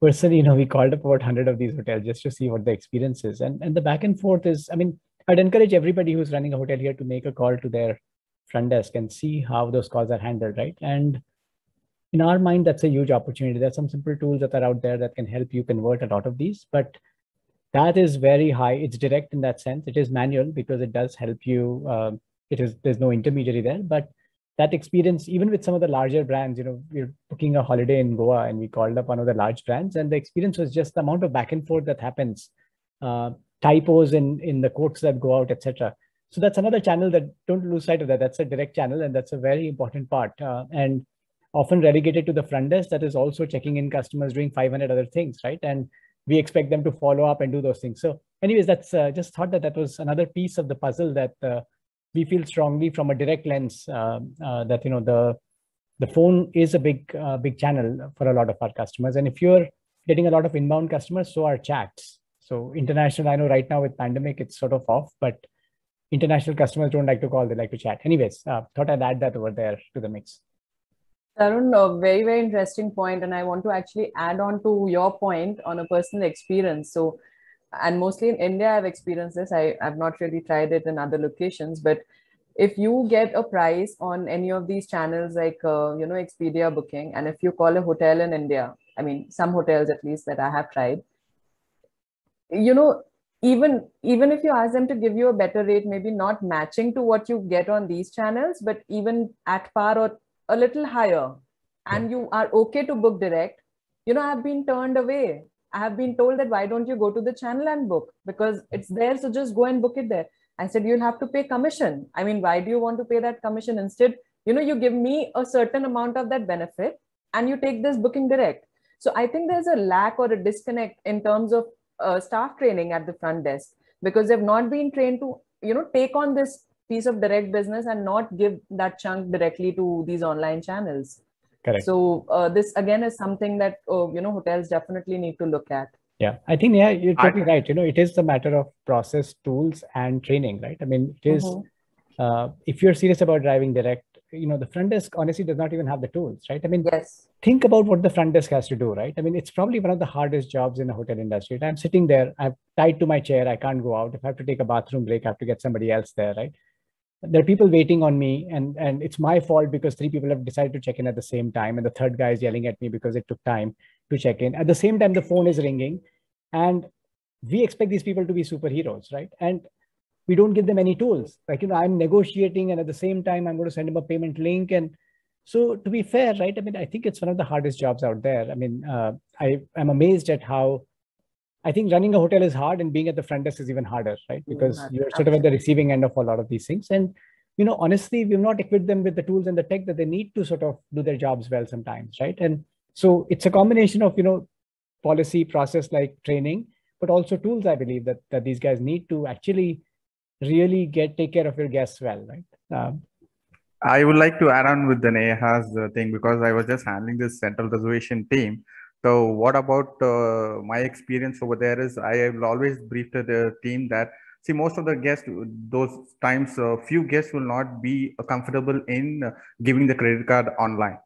personally, you know, we called up about 100 of these hotels just to see what the experience is. And, and the back and forth is, I mean, I'd encourage everybody who's running a hotel here to make a call to their front desk and see how those calls are handled, right? And in our mind, that's a huge opportunity. There's some simple tools that are out there that can help you convert a lot of these, but that is very high. It's direct in that sense. It is manual because it does help you. Um, it is there's no intermediary there, but that experience, even with some of the larger brands, you know, we're booking a holiday in Goa and we called up one of the large brands, and the experience was just the amount of back and forth that happens, uh, typos in in the quotes that go out, etc. So that's another channel that don't lose sight of that. That's a direct channel, and that's a very important part. Uh, and often relegated to the front desk that is also checking in customers, doing 500 other things, right? And we expect them to follow up and do those things. So anyways, that's uh, just thought that that was another piece of the puzzle that uh, we feel strongly from a direct lens uh, uh that, you know, the, the phone is a big, uh, big channel for a lot of our customers. And if you're getting a lot of inbound customers, so are chats. So international, I know right now with pandemic, it's sort of off, but international customers don't like to call, they like to chat. Anyways, uh, thought I'd add that over there to the mix. Tarun, a very, very interesting point, and I want to actually add on to your point on a personal experience. So, and mostly in India, I've experienced this. I, I've not really tried it in other locations, but if you get a price on any of these channels like uh, you know Expedia booking, and if you call a hotel in India, I mean some hotels at least that I have tried, you know even even if you ask them to give you a better rate, maybe not matching to what you get on these channels, but even at par or a little higher and you are okay to book direct you know i've been turned away i have been told that why don't you go to the channel and book? Because it's there so just go and book it there. I said you'll have to pay commission. I mean why do you want to pay that commission? Instead you know you give me a certain amount of that benefit and you take this booking direct. So i think there's a lack or a disconnect in terms of uh, staff training at the front desk because they've not been trained to you know take on this piece of direct business and not give that chunk directly to these online channels correct. So uh, this again is something that uh, you know hotels definitely need to look at. Yeah. I think yeah you're totally I, right. You know it is the matter of process tools and training right? I mean it is, mm-hmm. uh, if you're serious about driving direct you know the front desk honestly does not even have the tools right? I mean yes. think about what the front desk has to do right? I mean it's probably one of the hardest jobs in the hotel industry. I'm sitting there i'm tied to my chair i can't go out. If i have to take a bathroom break i have to get somebody else there right there are people waiting on me and and it's my fault because three people have decided to check in at the same time and the third guy is yelling at me because it took time to check in. At the same time the phone is ringing and we expect these people to be superheroes right? And we don't give them any tools. Like you know i'm negotiating and at the same time i'm going to send them a payment link and so to be fair right? I mean i think it's one of the hardest jobs out there. I mean uh, i i'm amazed at how I think running a hotel is hard and being at the front desk is even harder, right? Because yeah, you're sort of at the receiving end of a lot of these things. And, you know, honestly, we've not equipped them with the tools and the tech that they need to sort of do their jobs well sometimes, right? And so it's a combination of, you know, policy, process like training, but also tools, I believe, that, that these guys need to actually really get take care of your guests well, right? Um, I would like to add on with the Neha's uh, thing because I was just handling this central reservation team so what about uh, my experience over there is I will always brief the team that see most of the guests those times uh, few guests will not be comfortable in giving the credit card online.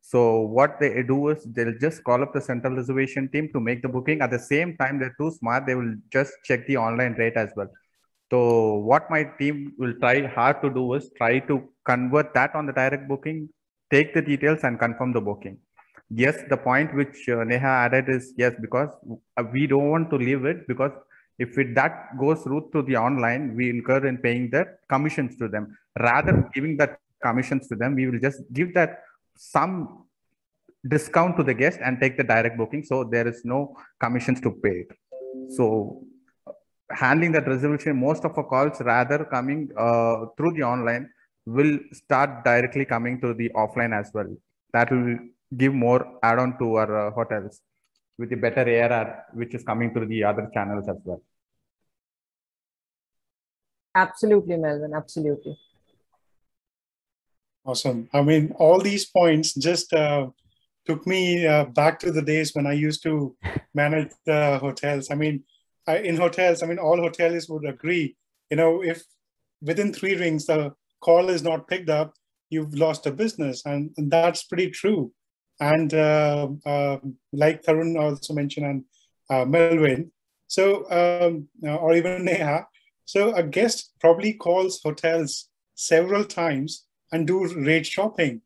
So what they do is they'll just call up the central reservation team to make the booking. At the same time, they're too smart. They will just check the online rate as well. So what my team will try hard to do is try to convert that on the direct booking, take the details and confirm the booking yes the point which uh, neha added is yes because uh, we don't want to leave it because if it that goes through to the online we incur in paying the commissions to them. Rather giving that commissions to them we will just give that some discount to the guest and take the direct booking. So there is no commissions to pay. So handling that reservation most of our calls rather coming uh, through the online will start directly coming to the offline as well. That will give more add-on to our uh, hotels with the better ARR, which is coming through the other channels as well. Absolutely, Melvin. Absolutely. Awesome. I mean, all these points just uh, took me uh, back to the days when I used to manage the hotels. I mean, I, in hotels, I mean, all hoteliers would agree. You know, if within three rings the call is not picked up, you've lost a business, and, and that's pretty true. And uh, uh, like Tarun also mentioned and uh, Melvin, so um, or even Neha, so a guest probably calls hotels several times and do rate shopping,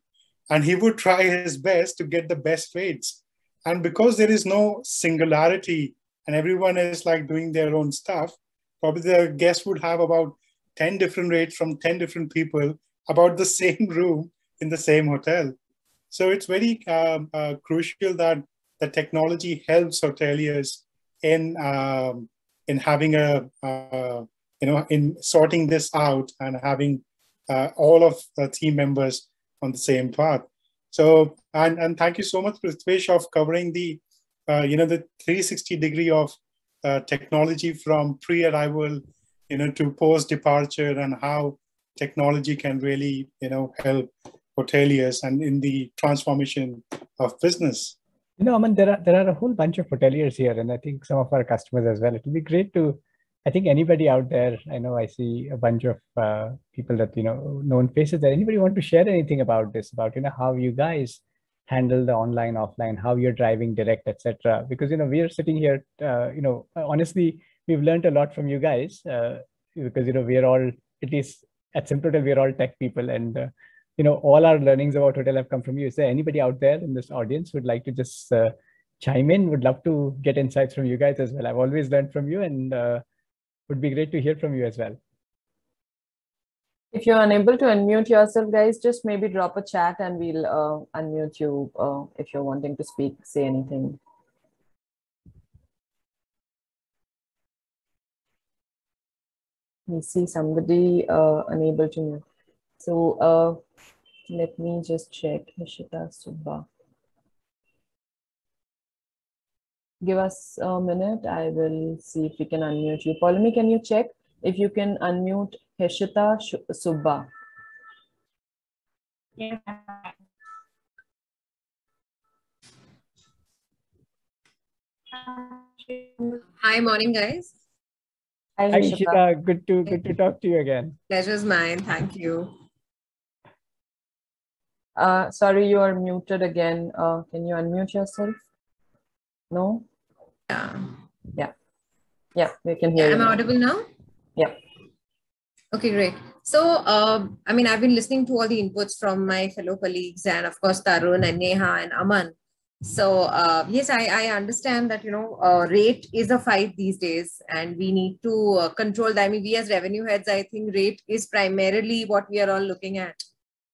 and he would try his best to get the best rates. And because there is no singularity and everyone is like doing their own stuff, probably the guest would have about 10 different rates from 10 different people about the same room in the same hotel. So it's very um, uh, crucial that the technology helps hoteliers in um, in having a uh, you know in sorting this out and having uh, all of the team members on the same path. So and and thank you so much, Prithwish, of covering the uh, you know the 360 degree of uh, technology from pre-arrival you know to post departure and how technology can really you know help hoteliers and in the transformation of business? You know, Aman, there are there are a whole bunch of hoteliers here, and I think some of our customers as well. It would be great to, I think anybody out there. I know I see a bunch of uh, people that you know known faces. There, anybody want to share anything about this? About you know how you guys handle the online, offline, how you're driving direct, etc. Because you know we are sitting here. Uh, you know, honestly, we've learned a lot from you guys uh, because you know we are all at least at Simplotel we are all tech people and uh, you know, all our learnings about hotel have come from you. Is there anybody out there in this audience who'd like to just uh, chime in? Would love to get insights from you guys as well. I've always learned from you and uh, would be great to hear from you as well. If you're unable to unmute yourself, guys, just maybe drop a chat and we'll uh, unmute you uh, if you're wanting to speak, say anything. We see somebody uh, unable to mute. So uh, let me just check Nishita Subba. Give us a minute. I will see if we can unmute you. Paulami, can you check if you can unmute Ishita Subba? Yeah. Hi, morning, guys. Hi, Ishita. Good to good to talk to you again. Pleasure's mine. Thank you. Uh, sorry, you are muted again. Uh, can you unmute yourself? No? Yeah. Yeah. Yeah, we can hear yeah, you. Am I audible now? Yeah. Okay, great. So, uh, I mean, I've been listening to all the inputs from my fellow colleagues and, of course, Tarun and Neha and Aman. So, uh, yes, I, I understand that, you know, uh, rate is a fight these days and we need to uh, control that. I mean, we as revenue heads, I think rate is primarily what we are all looking at.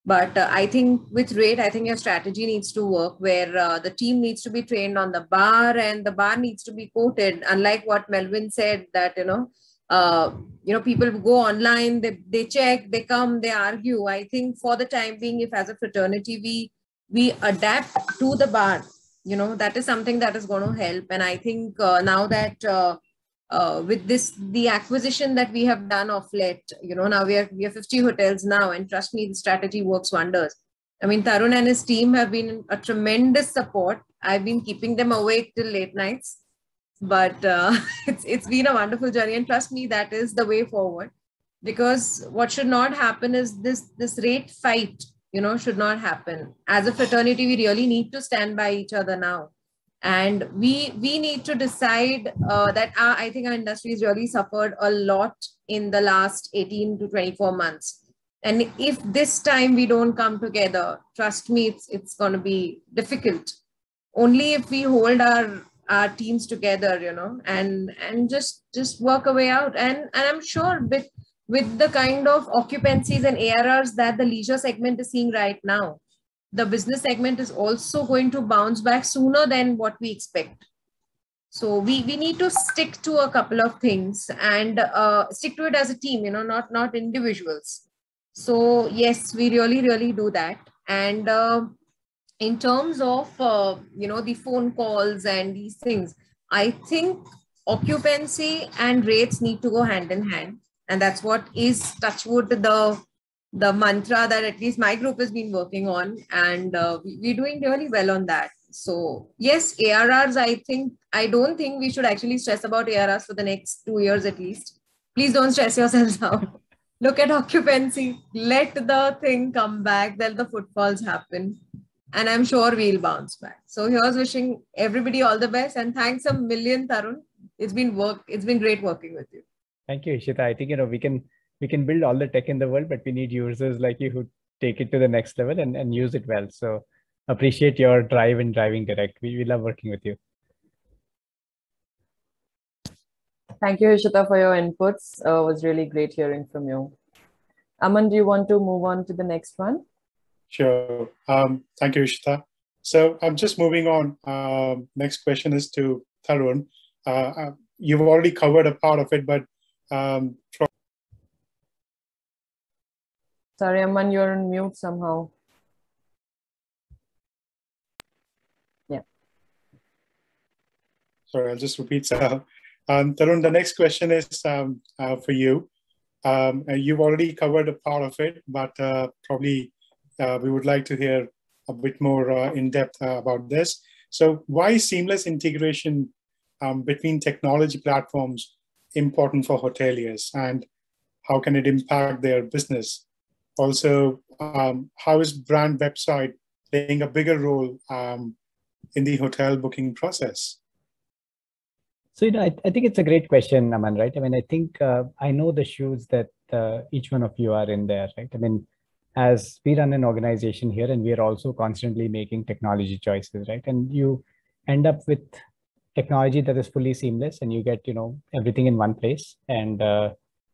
But uh, I think with rate, I think your strategy needs to work where uh, the team needs to be trained on the bar and the bar needs to be quoted. Unlike what Melvin said, that, you know, uh, you know people go online they, they check they come they argue i think for the time being if as a fraternity we we adapt to the bar you know that is something that is going to help and i think uh, now that uh, with this the acquisition that we have done of let you know now we are we are 50 hotels now and trust me the strategy works wonders. I mean tarun and his team have been a tremendous support. I've been keeping them awake till late nights but uh, it's it's been a wonderful journey and trust me that is the way forward. Because what should not happen is this this rate fight you know should not happen. As a fraternity we really need to stand by each other now and we we need to decide uh, that our, i think our industry has really suffered a lot in the last 18 to 24 months. And if this time we don't come together trust me it's it's going to be difficult. Only if we hold our our teams together you know and and just just work a way out. And and i'm sure with with the kind of occupancies and arrs that the leisure segment is seeing right now the business segment is also going to bounce back sooner than what we expect. So we we need to stick to a couple of things and uh, stick to it as a team you know not not individuals. So yes we really really do that. And uh, in terms of uh, you know the phone calls and these things i think occupancy and rates need to go hand in hand. And that's what is touchwood the the mantra that at least my group has been working on and uh, we, are doing really well on that so yes arrs i think i don't think we should actually stress about arrs for the next two years at least please don't stress yourselves out look at occupancy let the thing come back let the footfalls happen and I'm sure we'll bounce back. So here's wishing everybody all the best and thanks a million, Tarun. It's been work. It's been great working with you. Thank you, Ishita. I think you know we can we can build all the tech in the world, but we need users like you who take it to the next level and, and use it well. So appreciate your drive and driving direct. We, we love working with you. Thank you, Ishita, for your inputs. Uh, it was really great hearing from you. Aman, do you want to move on to the next one? Sure. Um, thank you, Ishita. So I'm just moving on. Um, next question is to Tarun. Uh, uh, you've already covered a part of it, but um, from Sorry, Aman, you're on mute somehow. Yeah. Sorry, I'll just repeat. So, um, Tarun, the next question is um, uh, for you. Um, you've already covered a part of it, but uh, probably uh, we would like to hear a bit more uh, in depth uh, about this. So, why seamless integration um, between technology platforms important for hoteliers, and how can it impact their business? Also, um, how is brand website playing a bigger role um, in the hotel booking process? So, you know, I, I, think it's a great question, Aman, right? I mean, I think uh, I know the shoes that uh, each one of you are in there, right? I mean, as we run an organization here and we are also constantly making technology choices right and you end up with technology that is fully seamless and you get you know everything in one place and uh,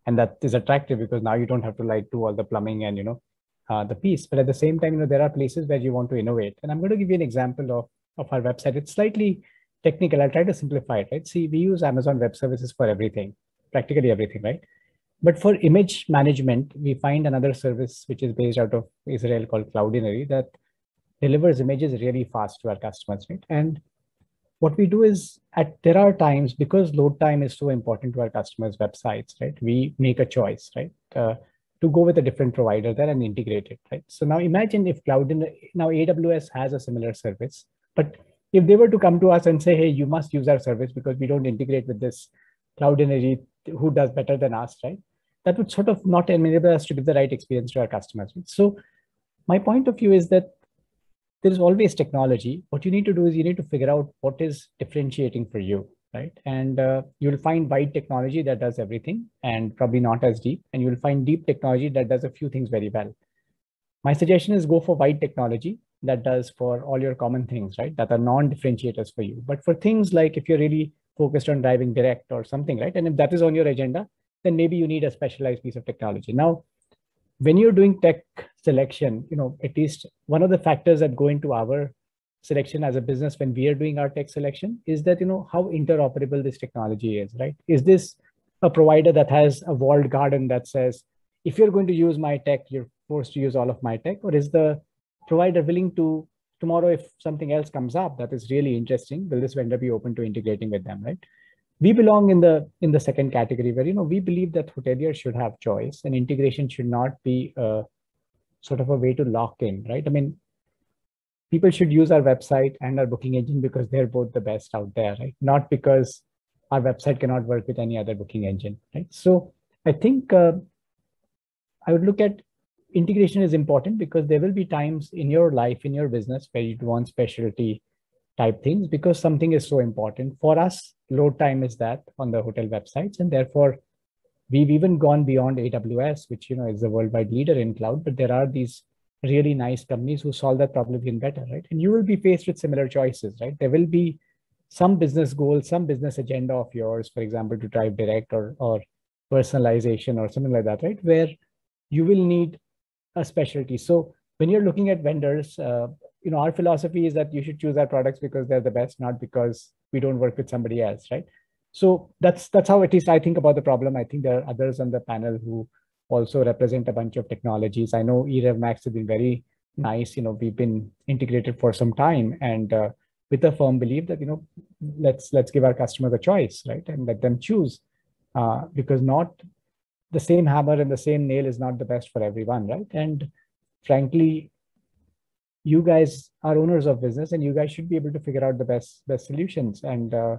and that is attractive because now you don't have to like do all the plumbing and you know uh, the piece but at the same time you know there are places where you want to innovate. And i'm going to give you an example of of our website. It's slightly technical. I'll try to simplify it right? See we use amazon web services for everything practically everything right? But for image management, we find another service which is based out of Israel called Cloudinary that delivers images really fast to our customers, right? And what we do is at there are times because load time is so important to our customers' websites, right? We make a choice, right? Uh, to go with a different provider there and integrate it, right? So now imagine if Cloud now AWS has a similar service, but if they were to come to us and say, hey, you must use our service because we don't integrate with this Cloudinary who does better than us, right? that would sort of not enable us to give the right experience to our customers. So my point of view is that there is always technology. What you need to do is you need to figure out what is differentiating for you, right? And uh, you'll find wide technology that does everything and probably not as deep. And you'll find deep technology that does a few things very well. My suggestion is go for wide technology that does for all your common things, right? That are non-differentiators for you. But for things like if you're really focused on driving direct or something, right? And if that is on your agenda, then maybe you need a specialized piece of technology. Now, when you're doing tech selection, you know, at least one of the factors that go into our selection as a business when we are doing our tech selection is that, you know, how interoperable this technology is, right? Is this a provider that has a walled garden that says, if you're going to use my tech, you're forced to use all of my tech, or is the provider willing to tomorrow if something else comes up that is really interesting, will this vendor be open to integrating with them, right? we belong in the in the second category where you know we believe that hoteliers should have choice and integration should not be sort of a way to lock in right? I mean people should use our website and our booking engine because they're both the best out there right? Not because our website cannot work with any other booking engine right? So i think uh, i would look at integration is important because there will be times in your life in your business where you want specialty type things because something is so important. For us load time is that on the hotel websites and therefore we've even gone beyond aws which you know is the worldwide leader in cloud but there are these really nice companies who solve that problem even better right? And you will be faced with similar choices right? There will be some business goal some business agenda of yours for example to drive direct or or personalization or something like that right? Where you will need a specialty. So when you're looking at vendors uh, you know our philosophy is that you should choose our products because they're the best not because we don't work with somebody else right so that's that's how at least i think about the problem. I think there are others on the panel who also represent a bunch of technologies. I know eRevMax has been very nice. You know we've been integrated for some time and uh, with a firm belief that you know let's let's give our customers a choice right and let them choose. Uh, because not the same hammer and the same nail is not the best for everyone right? And frankly you guys are owners of business and you guys should be able to figure out the best best solutions. And uh,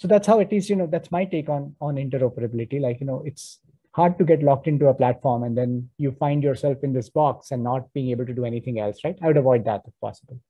so that's how at least you know that's my take on on interoperability like you know it's hard to get locked into a platform and then you find yourself in this box and not being able to do anything else right i would avoid that if possible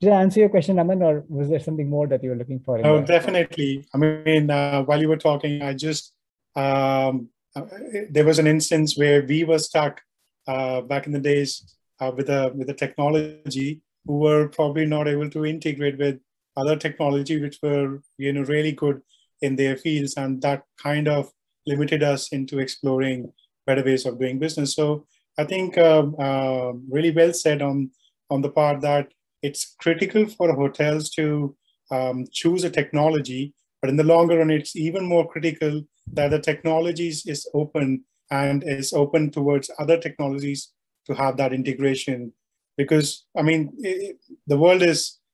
did I answer your question, Aman, or was there something more that you were looking for? Oh, definitely. I mean, uh, while you were talking, I just um, uh, there was an instance where we were stuck uh, back in the days uh, with a with a technology who were probably not able to integrate with other technology which were you know really good in their fields and that kind of limited us into exploring better ways of doing business. So i think um, uh, really well said on on the part that it's critical for hotels to um, choose a technology but in the longer run it's even more critical that the technologies is open and is open towards other technologies to have that integration. Because i mean it, the world is uh, uh,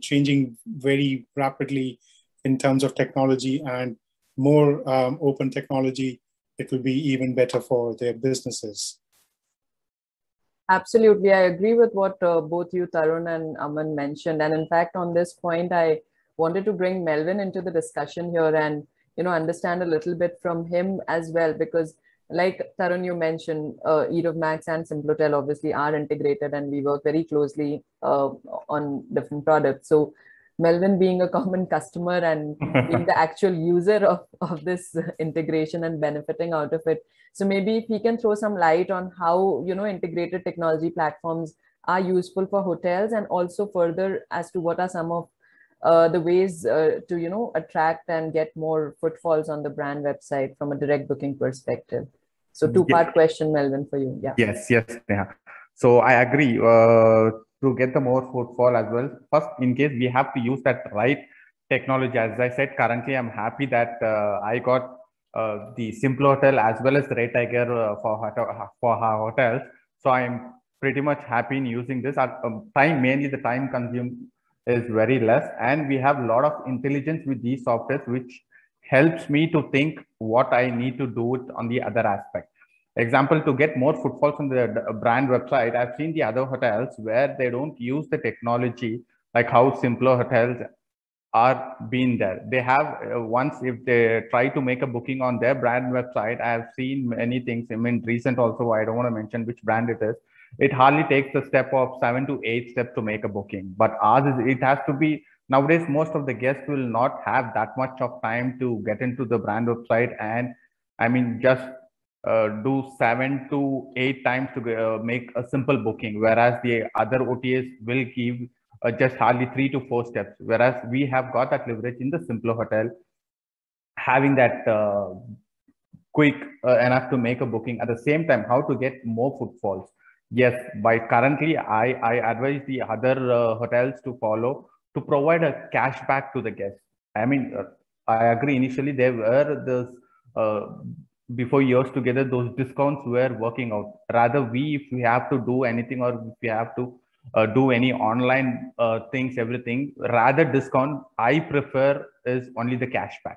changing very rapidly in terms of technology and more um, open technology it will be even better for their businesses. Absolutely. I agree with what uh, both you tarun and aman mentioned. And in fact on this point i wanted to bring melvin into the discussion here and you know understand a little bit from him as well because like Tarun, you mentioned, uh, eRevMax and Simplotel obviously are integrated and we work very closely uh, on different products. So Melvin being a common customer and being the actual user of, of this integration and benefiting out of it. So maybe if he can throw some light on how, you know, integrated technology platforms are useful for hotels and also further as to what are some of uh, the ways uh, to, you know, attract and get more footfalls on the brand website from a direct booking perspective. So two part yes. question, Melvin, for you. Yeah. Yes, yes, yeah. So I agree. Uh, to get the more footfall as well. First, in case we have to use that right technology, as I said, currently I'm happy that uh, I got uh, the Simplotel as well as the RateTiger uh, for for our hotels. So I'm pretty much happy in using this. Our um, time mainly the time consumed is very less, and we have a lot of intelligence with these softwares, which helps me to think what I need to do on the other aspect. Example, to get more footfalls on the brand website, I've seen the other hotels where they don't use the technology like how simpler hotels are being there. They have uh, once if they try to make a booking on their brand website, I have seen many things. I mean, recent also, I don't want to mention which brand it is. It hardly takes a step of seven to eight steps to make a booking, but ours is, it has to be nowadays most of the guests will not have that much of time to get into the brand website and i mean just uh, do seven to eight times to uh, make a simple booking whereas the other otas will give uh, just hardly three to four steps. Whereas we have got that leverage in the Simplotel having that uh, quick uh, enough to make a booking. At the same time how to get more footfalls? Yes by currently i i advise the other hotels to follow to provide a cashback to the guests. I mean i agree. Initially there were this before years together those discounts were working out rather we if we have to do anything or if we have to uh, do any online uh, things everything rather discount i prefer is only the cashback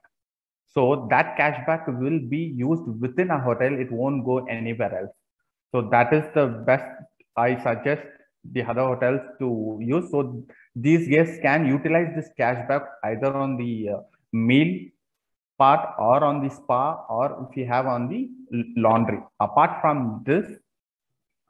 so that cashback will be used within a hotel. It won't go anywhere else. So that is the best I suggest the other hotels to use. So these guests can utilize this cashback either on the uh, meal part or on the spa or if you have on the laundry. Apart from this,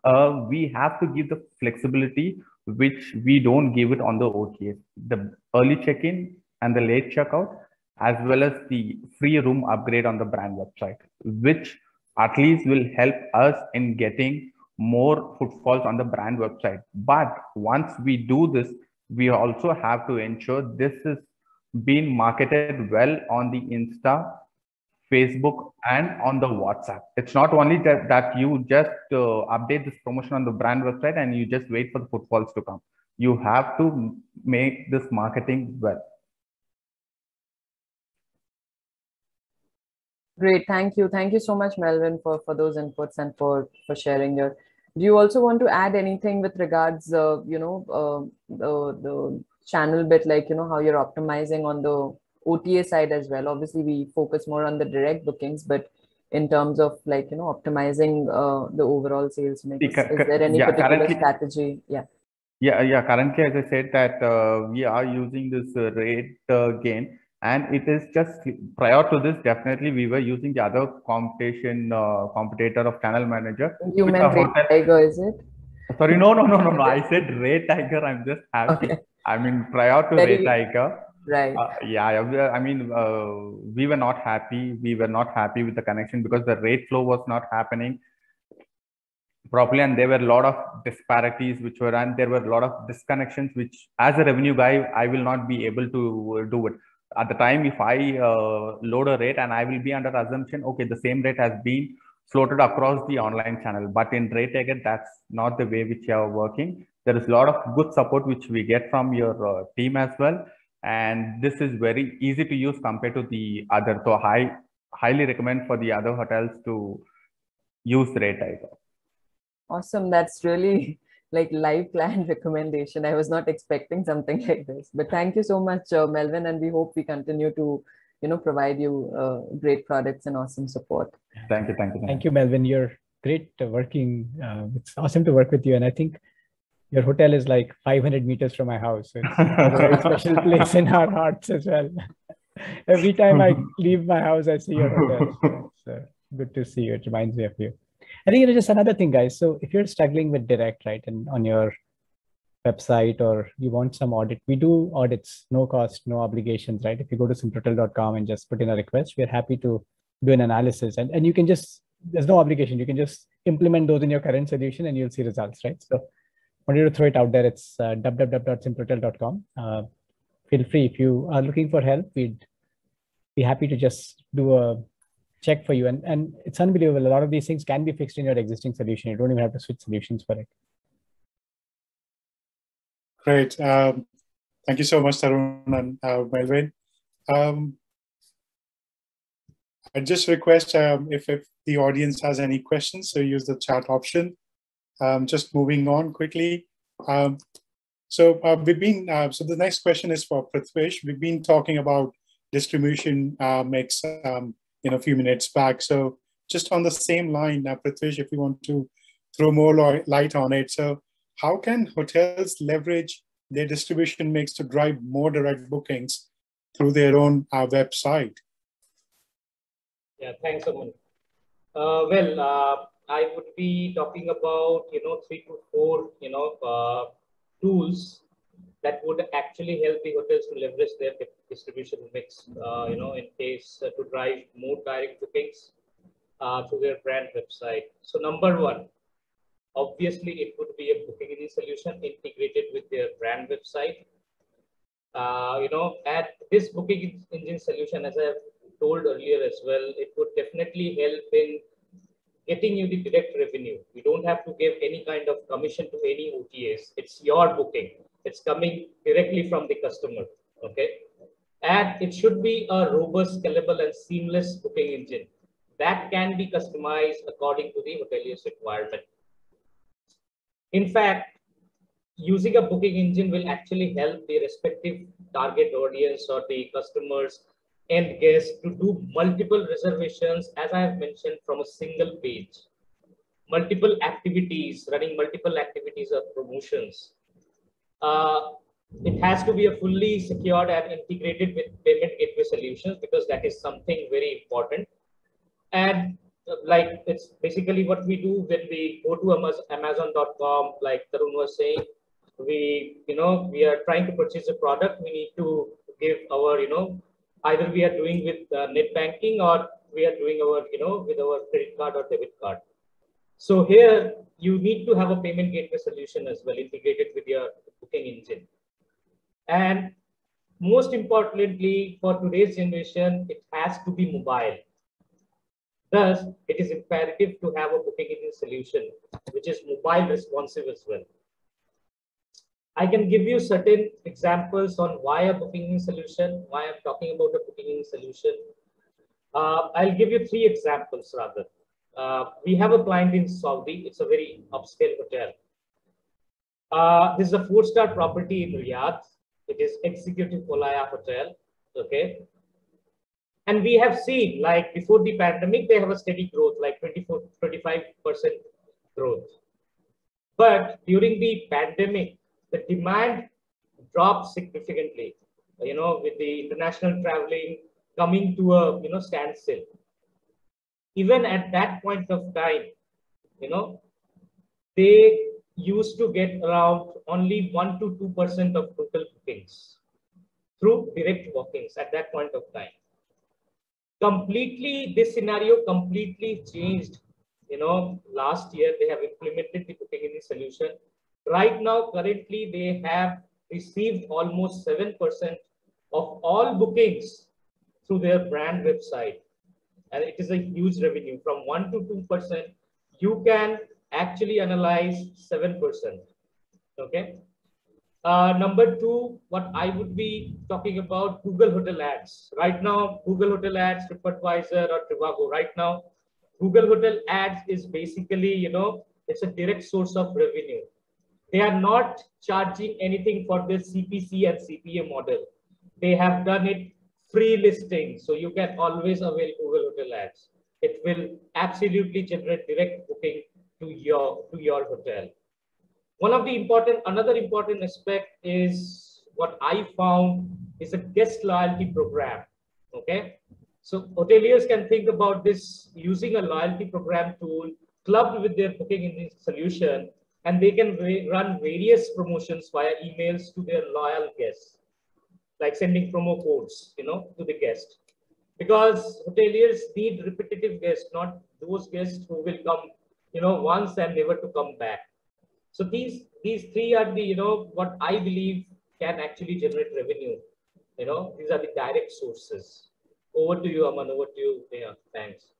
uh, we have to give the flexibility which we don't give it on the OTAs. The early check-in and the late checkout as well as the free room upgrade on the brand website, which at least will help us in getting more footfalls on the brand website. But once we do this, we also have to ensure this is being marketed well on the Insta, Facebook, and on the WhatsApp. It's not only that, that you just uh, update this promotion on the brand website and you just wait for the footfalls to come. You have to make this marketing well. Great. Thank you. Thank you so much, Melvin, for, for those inputs and for, for sharing your. Do you also want to add anything with regards, uh, you know, uh, the, the channel bit, like, you know, how you're optimizing on the OTA side as well? Obviously, we focus more on the direct bookings, but in terms of like, you know, optimizing uh, the overall sales mix, is there any yeah, particular strategy? Yeah. Yeah, yeah. Currently, as I said, that uh, we are using this uh, rate uh, gain and it is just prior to this definitely we were using the other competition uh, competitor of channel manager you meant Ray tiger is it sorry no no no no no i said ray tiger i'm just happy okay. I mean prior to Very, tiger right. uh, yeah i mean uh, we were not happy. We were not happy with the connection because the rate flow was not happening properly and there were a lot of disparities which were and there were a lot of disconnections which as a revenue guy i will not be able to do it. At the time if i uh, load a rate and i will be under assumption okay the same rate has been floated across the online channel. But in rate again that's not the way which you are working there is a lot of good support which we get from your uh, team as well and this is very easy to use compared to the other so i highly recommend for the other hotels to use rate awesome that's really like live client recommendation. I was not expecting something like this, but thank you so much, uh, Melvin, and we hope we continue to, you know, provide you uh, great products and awesome support. Thank you, thank you, thank, you, Melvin. You're great working. Uh, it's awesome to work with you, and I think your hotel is like 500 meters from my house. So it's a very special place in our hearts as well. Every time I leave my house, I see your hotel. So it's uh, good to see you. It reminds me of you. I think it's just another thing, guys. So if you're struggling with direct, right, and on your website or you want some audit, we do audits, no cost, no obligations, right? If you go to simplotel.com and just put in a request, we're happy to do an analysis. And, and you can just, there's no obligation. You can just implement those in your current solution and you'll see results, right? So wanted to throw it out there. It's uh, www.simplotel.com. Uh, feel free if you are looking for help, we'd be happy to just do a check for you. And, and it's unbelievable. A lot of these things can be fixed in your existing solution. You don't even have to switch solutions for it. Great. Um, thank you so much, Tarun and uh, Melvin. Um, I just request um, if, if the audience has any questions, so use the chat option. Um, just moving on quickly. Um, so uh, we've been, uh, so the next question is for Prithwish. We've been talking about distribution uh, mix um, in a few minutes back. So just on the same line, uh, Prithwish, if you want to throw more light on it. So how can hotels leverage their distribution mix to drive more direct bookings through their own uh, website? Yeah, thanks, Aman. Uh, well, uh, I would be talking about, you know, three to four, you know, uh, tools that would actually help the hotels to leverage their distribution mix, uh, you know, in case uh, to drive more direct bookings uh, through their brand website. So number one, obviously it would be a booking engine solution integrated with their brand website. Uh, you know, at this booking engine solution, as I've told earlier as well, it would definitely help in getting you the direct revenue. We don't have to give any kind of commission to any OTAs. It's your booking. It's coming directly from the customer. Okay. And it should be a robust, scalable, and seamless booking engine that can be customized according to the hotelier's requirement. In fact, using a booking engine will actually help the respective target audience or the customers and guests to do multiple reservations, as I have mentioned, from a single page. Multiple activities, running multiple activities or promotions. Uh, it has to be a fully secured and integrated with payment gateway solutions because that is something very important. And uh, like it's basically what we do when we go to Amazon.com, like Tarun was saying, we, you know, we are trying to purchase a product, we need to give our, you know, either we are doing with uh, net banking or we are doing our, you know, with our credit card or debit card. So here you need to have a payment gateway solution as well integrated with your booking engine. And most importantly, for today's generation, it has to be mobile. Thus, it is imperative to have a booking engine solution, which is mobile responsive as well. I can give you certain examples on why a booking solution, why I'm talking about a booking solution. Uh, I'll give you three examples rather. Uh, we have a client in Saudi. It's a very upscale hotel. Uh, this is a four-star property in Riyadh. It is Executive Polaya Hotel. Okay. And we have seen like before the pandemic, they have a steady growth, like 24, 25% growth. But during the pandemic, the demand dropped significantly, you know, with the international traveling coming to a, you know, standstill. Even at that point of time, you know, they used to get around only 1 to 2% of total bookings through direct walk-ins at that point of time. Completely, this scenario completely changed. You know, last year they have implemented the booking in the solution Right now, currently, they have received almost 7% of all bookings through their brand website. And it is a huge revenue from 1 to 2%. You can actually analyze 7%. Okay. Uh, number two, what I would be talking about Google Hotel Ads. Right now, Google Hotel Ads, TripAdvisor or Trivago. Right now, Google Hotel Ads is basically, you know, it's a direct source of revenue. They are not charging anything for this CPC and CPA model. They have done it free listing. So you can always avail Google Hotel Ads. It will absolutely generate direct booking to your, to your hotel. One of the important, another important aspect is what I found is a guest loyalty program. Okay. So hoteliers can think about this using a loyalty program tool clubbed with their booking engine solution and they can run various promotions via emails to their loyal guests, like sending promo codes, you know, to the guest. Because hoteliers need repetitive guests, not those guests who will come, you know, once and never to come back. So these these three are the, you know, what I believe can actually generate revenue. You know, these are the direct sources. Over to you, Aman. Over to you. Yeah, thanks.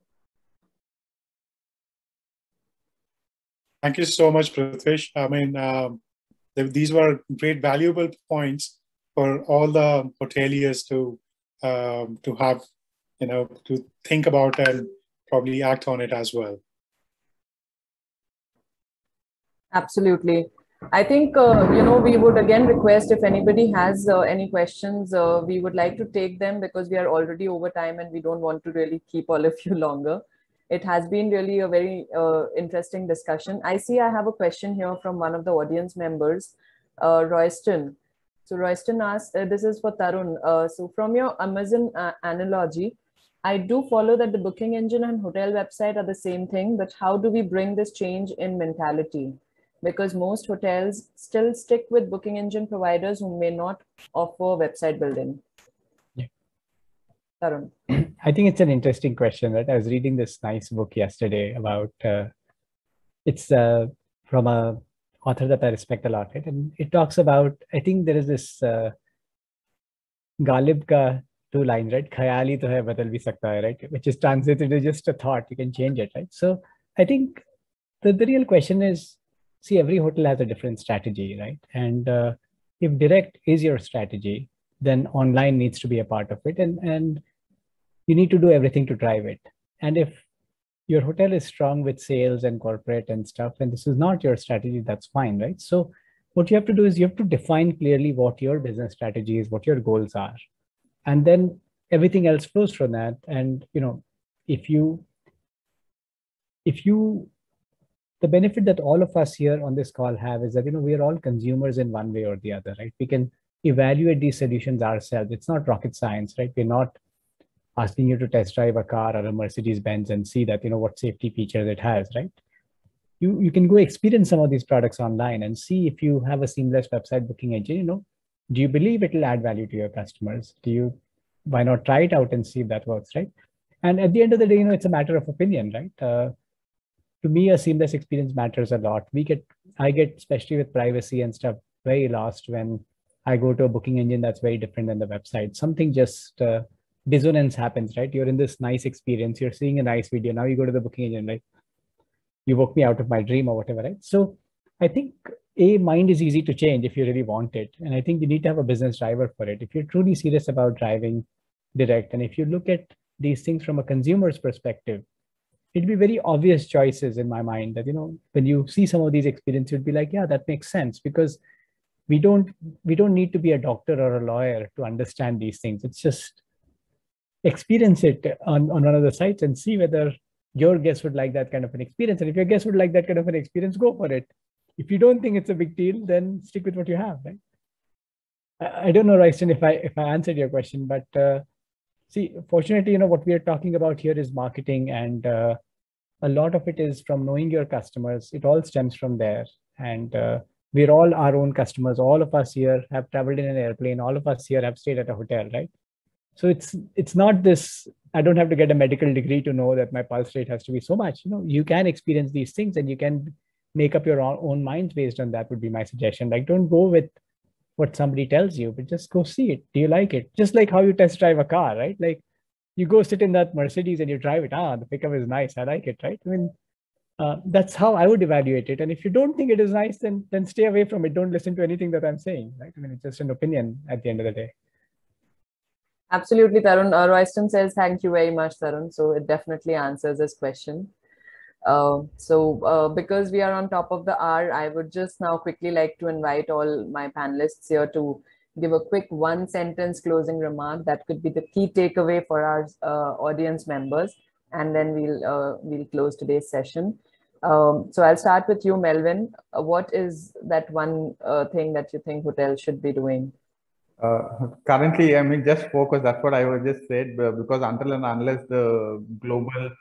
Thank you so much, Prithwish. I mean, um, these were great, valuable points for all the hoteliers to um, to have, you know, to think about and probably act on it as well. Absolutely. I think, uh, you know, we would again request if anybody has uh, any questions, uh, we would like to take them because we are already over time and we don't want to really keep all of you longer. It has been really a very uh, interesting discussion. I see I have a question here from one of the audience members, uh, Royston. So Royston asks, uh, this is for Tarun. Uh, so from your Amazon uh, analogy, I do follow that the booking engine and hotel website are the same thing, but how do we bring this change in mentality? because most hotels still stick with booking engine providers who may not offer website building? Tarun. I think it's an interesting question, right? I was reading this nice book yesterday about uh, it's uh, from a author that I respect a lot, right? And it talks about I think there is this uh, Ghalib ka two lines, right? Khayali to hai badal bhi sakta hai, right? Which is translated to just a thought. You can change it, right? So I think the, the real question is, see, every hotel has a different strategy, right? And uh, if direct is your strategy, then online needs to be a part of it, and and you need to do everything to drive it. And if your hotel is strong with sales and corporate and stuff, and this is not your strategy, that's fine, right? So what you have to do is you have to define clearly what your business strategy is, what your goals are, and then everything else flows from that. And you know, if you if you the benefit that all of us here on this call have is that you know we are all consumers in one way or the other, right? We can evaluate these solutions ourselves. It's not rocket science, right? We're not asking you to test drive a car or a Mercedes Benz and see that you know what safety features it has, right? You you can go experience some of these products online and see if you have a seamless website booking engine. You know, do you believe it will add value to your customers? Do you why not try it out and see if that works, right? And at the end of the day, you know, it's a matter of opinion, right? Uh, to me, a seamless experience matters a lot. We get, I get, especially with privacy and stuff, very lost when I go to a booking engine that's very different than the website. Something just uh, dissonance happens, right? You're in this nice experience, you're seeing a nice video. Now you go to the booking engine, right? You woke me out of my dream or whatever, right? So I think a mind is easy to change if you really want it. And I think you need to have a business driver for it. If you're truly serious about driving direct, and if you look at these things from a consumer's perspective, it'd be very obvious choices in my mind that, you know, when you see some of these experiences, you'd be like, yeah, that makes sense because we don't we don't need to be a doctor or a lawyer to understand these things. It's just experience it on, on one of the sites and see whether your guest would like that kind of an experience. And if your guest would like that kind of an experience, go for it. If you don't think it's a big deal, then stick with what you have, right? I, I don't know, Royston, if I if I answered your question, but uh, see, fortunately, you know what we are talking about here is marketing, and uh, a lot of it is from knowing your customers. It all stems from there, and uh, we're all our own customers. All of us here have traveled in an airplane. All of us here have stayed at a hotel, right? So it's it's not this i don't have to get a medical degree to know that my pulse rate has to be so much. You know you can experience these things and you can make up your own minds based on that would be my suggestion. Like don't go with what somebody tells you but just go see it. Do you like it? Just like how you test drive a car right? Like you go sit in that mercedes and you drive it. Ah the pickup is nice. I like it right? I mean uh, that's how i would evaluate it. And if you don't think it is nice then then stay away from it. Don't listen to anything that i'm saying right? I mean it's just an opinion at the end of the day Absolutely, Tarun. Uh, Royston says, thank you very much, Tarun. So it definitely answers this question. Uh, so uh, because we are on top of the hour, I would just now quickly like to invite all my panelists here to give a quick one sentence closing remark that could be the key takeaway for our uh, audience members. And then we'll, uh, we'll close today's session. Um, so I'll start with you, Melvin. Uh, what is that one thing that you think hotels should be doing? Uh, currently, I mean, just focus. That's what I was just said. Because until and unless the global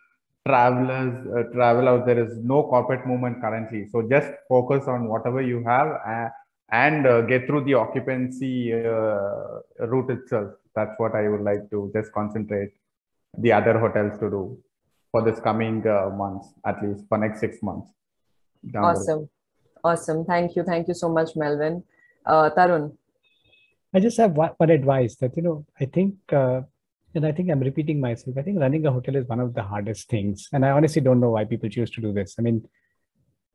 travelers uh, travel out, there is no corporate movement currently. So just focus on whatever you have and, and uh, get through the occupancy uh, route itself. That's what I would like to just concentrate the other hotels to do for this coming uh, months, at least for next six months. Awesome, awesome. Thank you, thank you so much, Melvin. Tarun. I just have one, one advice that, you know, I think, uh, and I think I'm repeating myself, I think running a hotel is one of the hardest things. And I honestly don't know why people choose to do this. I mean,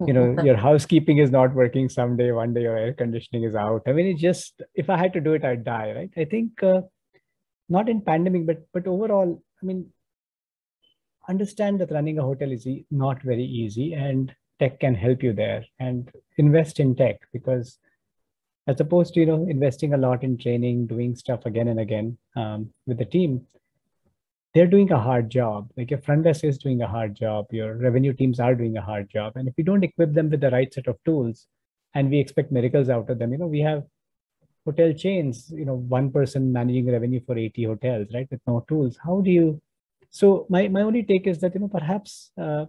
you know, your housekeeping is not working someday, one day your air conditioning is out. I mean, it just, if I had to do it, I'd die, right? I think uh, not in pandemic, but, but overall, I mean, understand that running a hotel is not very easy and tech can help you there and invest in tech because as opposed to you know investing a lot in training doing stuff again and again um, with the team they're doing a hard job. Like your front desk is doing a hard job. Your revenue teams are doing a hard job. And if we don't equip them with the right set of tools and we expect miracles out of them you know we have hotel chains you know one person managing revenue for 80 hotels right with no tools. How do you so my, my only take is that you know perhaps uh,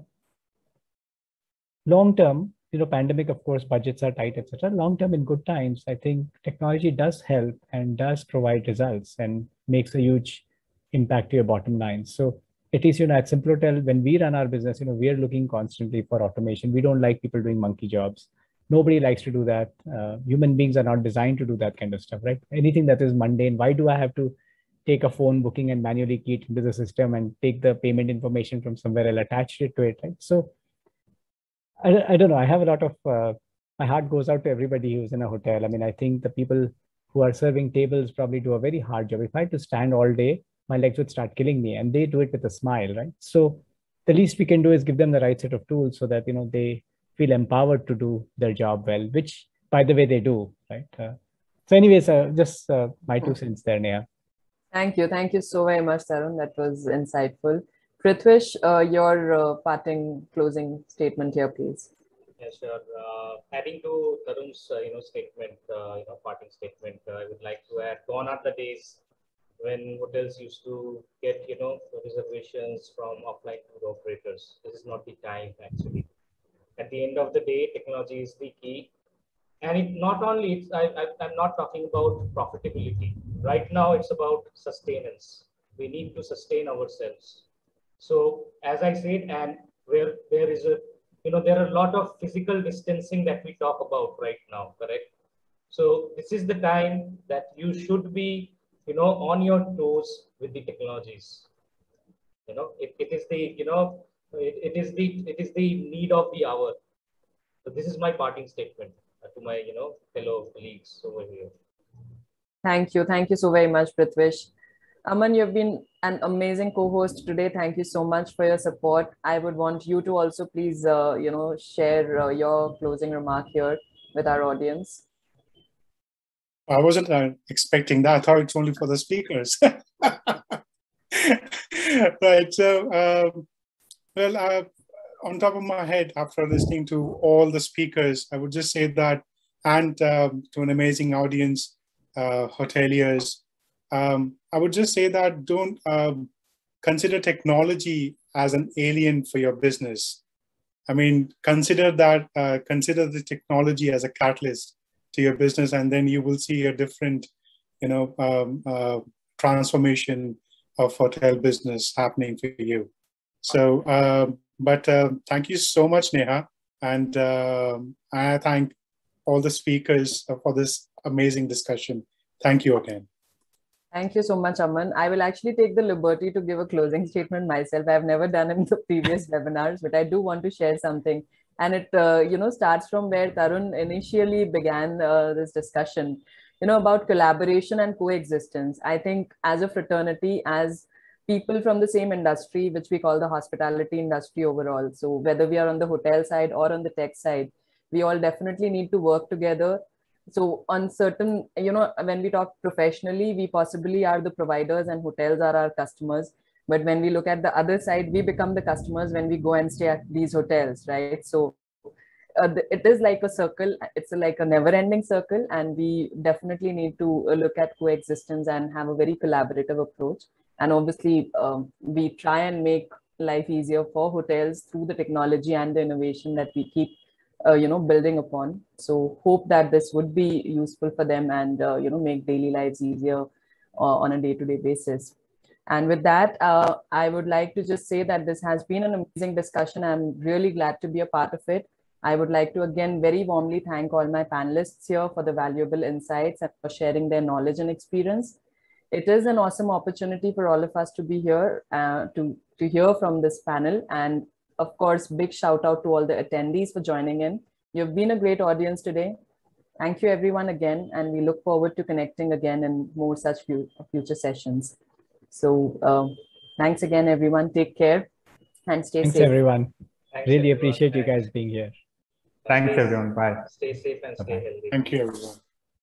long term you know, pandemic, of course, budgets are tight, etc. Long term, in good times, I think technology does help and does provide results and makes a huge impact to your bottom line. So at least you know at Simplotel, when we run our business, you know, we are looking constantly for automation. We don't like people doing monkey jobs. Nobody likes to do that. Uh, human beings are not designed to do that kind of stuff, right? Anything that is mundane, why do I have to take a phone booking and manually key it into the system and take the payment information from somewhere else, attach it to it, right? So I, I don't know. I have a lot of, uh, my heart goes out to everybody who's in a hotel. I mean, I think the people who are serving tables probably do a very hard job. If I had to stand all day, my legs would start killing me and they do it with a smile, right? So the least we can do is give them the right set of tools so that, you know, they feel empowered to do their job well, which by the way, they do, right? Uh, so anyways, uh, just uh, my two cents there, Neha. Thank you. Thank you so very much, Tarun. That was insightful. Prithwish, uh, your uh, parting closing statement here, please. Yeah, sure. Uh, adding to Tarun's, uh, you know, statement, uh, you know, parting statement, I would like to add, gone are the days when hotels used to get, you know, reservations from offline tour operators. This is not the time, actually. At the end of the day, technology is the key. And it not only, it's, I, I, I'm not talking about profitability. Right now, it's about sustenance. We need to sustain ourselves so as I said, and where there is a, you know, there are a lot of physical distancing that we talk about right now, correct? So this is the time that you should be, you know, on your toes with the technologies. You know, it, it is the, you know, it, it is the, it is the need of the hour. So this is my parting statement to my, you know, fellow colleagues over here. Thank you. Thank you so very much, Prithwish. Aman, you've been an amazing co-host today. Thank you so much for your support. I would want you to also please, uh, you know, share uh, your closing remark here with our audience. I wasn't uh, expecting that. I thought it's only for the speakers. right. So, um, well, uh, on top of my head, after listening to all the speakers, I would just say that, and um, to an amazing audience, uh, hoteliers, um, I would just say that don't um, consider technology as an alien for your business. I mean, consider that, uh, consider the technology as a catalyst to your business, and then you will see a different, you know, um, uh, transformation of hotel business happening for you. So, uh, but uh, thank you so much, Neha, and um, I thank all the speakers for this amazing discussion. Thank you again. Thank you so much, Aman. I will actually take the liberty to give a closing statement myself. I've never done in the previous webinars, but I do want to share something. And it, uh, you know, starts from where Tarun initially began uh, this discussion, you know, about collaboration and coexistence. I think as a fraternity, as people from the same industry, which we call the hospitality industry overall. So whether we are on the hotel side or on the tech side, we all definitely need to work together so on certain you know when we talk professionally we possibly are the providers and hotels are our customers. But when we look at the other side we become the customers when we go and stay at these hotels right? So uh, it is like a circle. It's like a never ending circle and we definitely need to uh, look at coexistence and have a very collaborative approach. And obviously um, we try and make life easier for hotels through the technology and the innovation that we keep uh, you know building upon. So hope that this would be useful for them and uh, you know make daily lives easier uh, on a day-to-day basis. And with that uh, i would like to just say that this has been an amazing discussion. I'm really glad to be a part of it. I would like to again very warmly thank all my panelists here for the valuable insights and for sharing their knowledge and experience. It is an awesome opportunity for all of us to be here uh, to to hear from this panel. And of course, big shout out to all the attendees for joining in. You've been a great audience today. Thank you everyone again, and we look forward to connecting again in more such future sessions. So uh, thanks again, everyone. Take care and stay thanks, safe. everyone. Thanks, really everyone. appreciate Thanks. you guys being here. Thanks, everyone. Bye. Stay safe and stay Bye-bye. healthy. Thank you, everyone.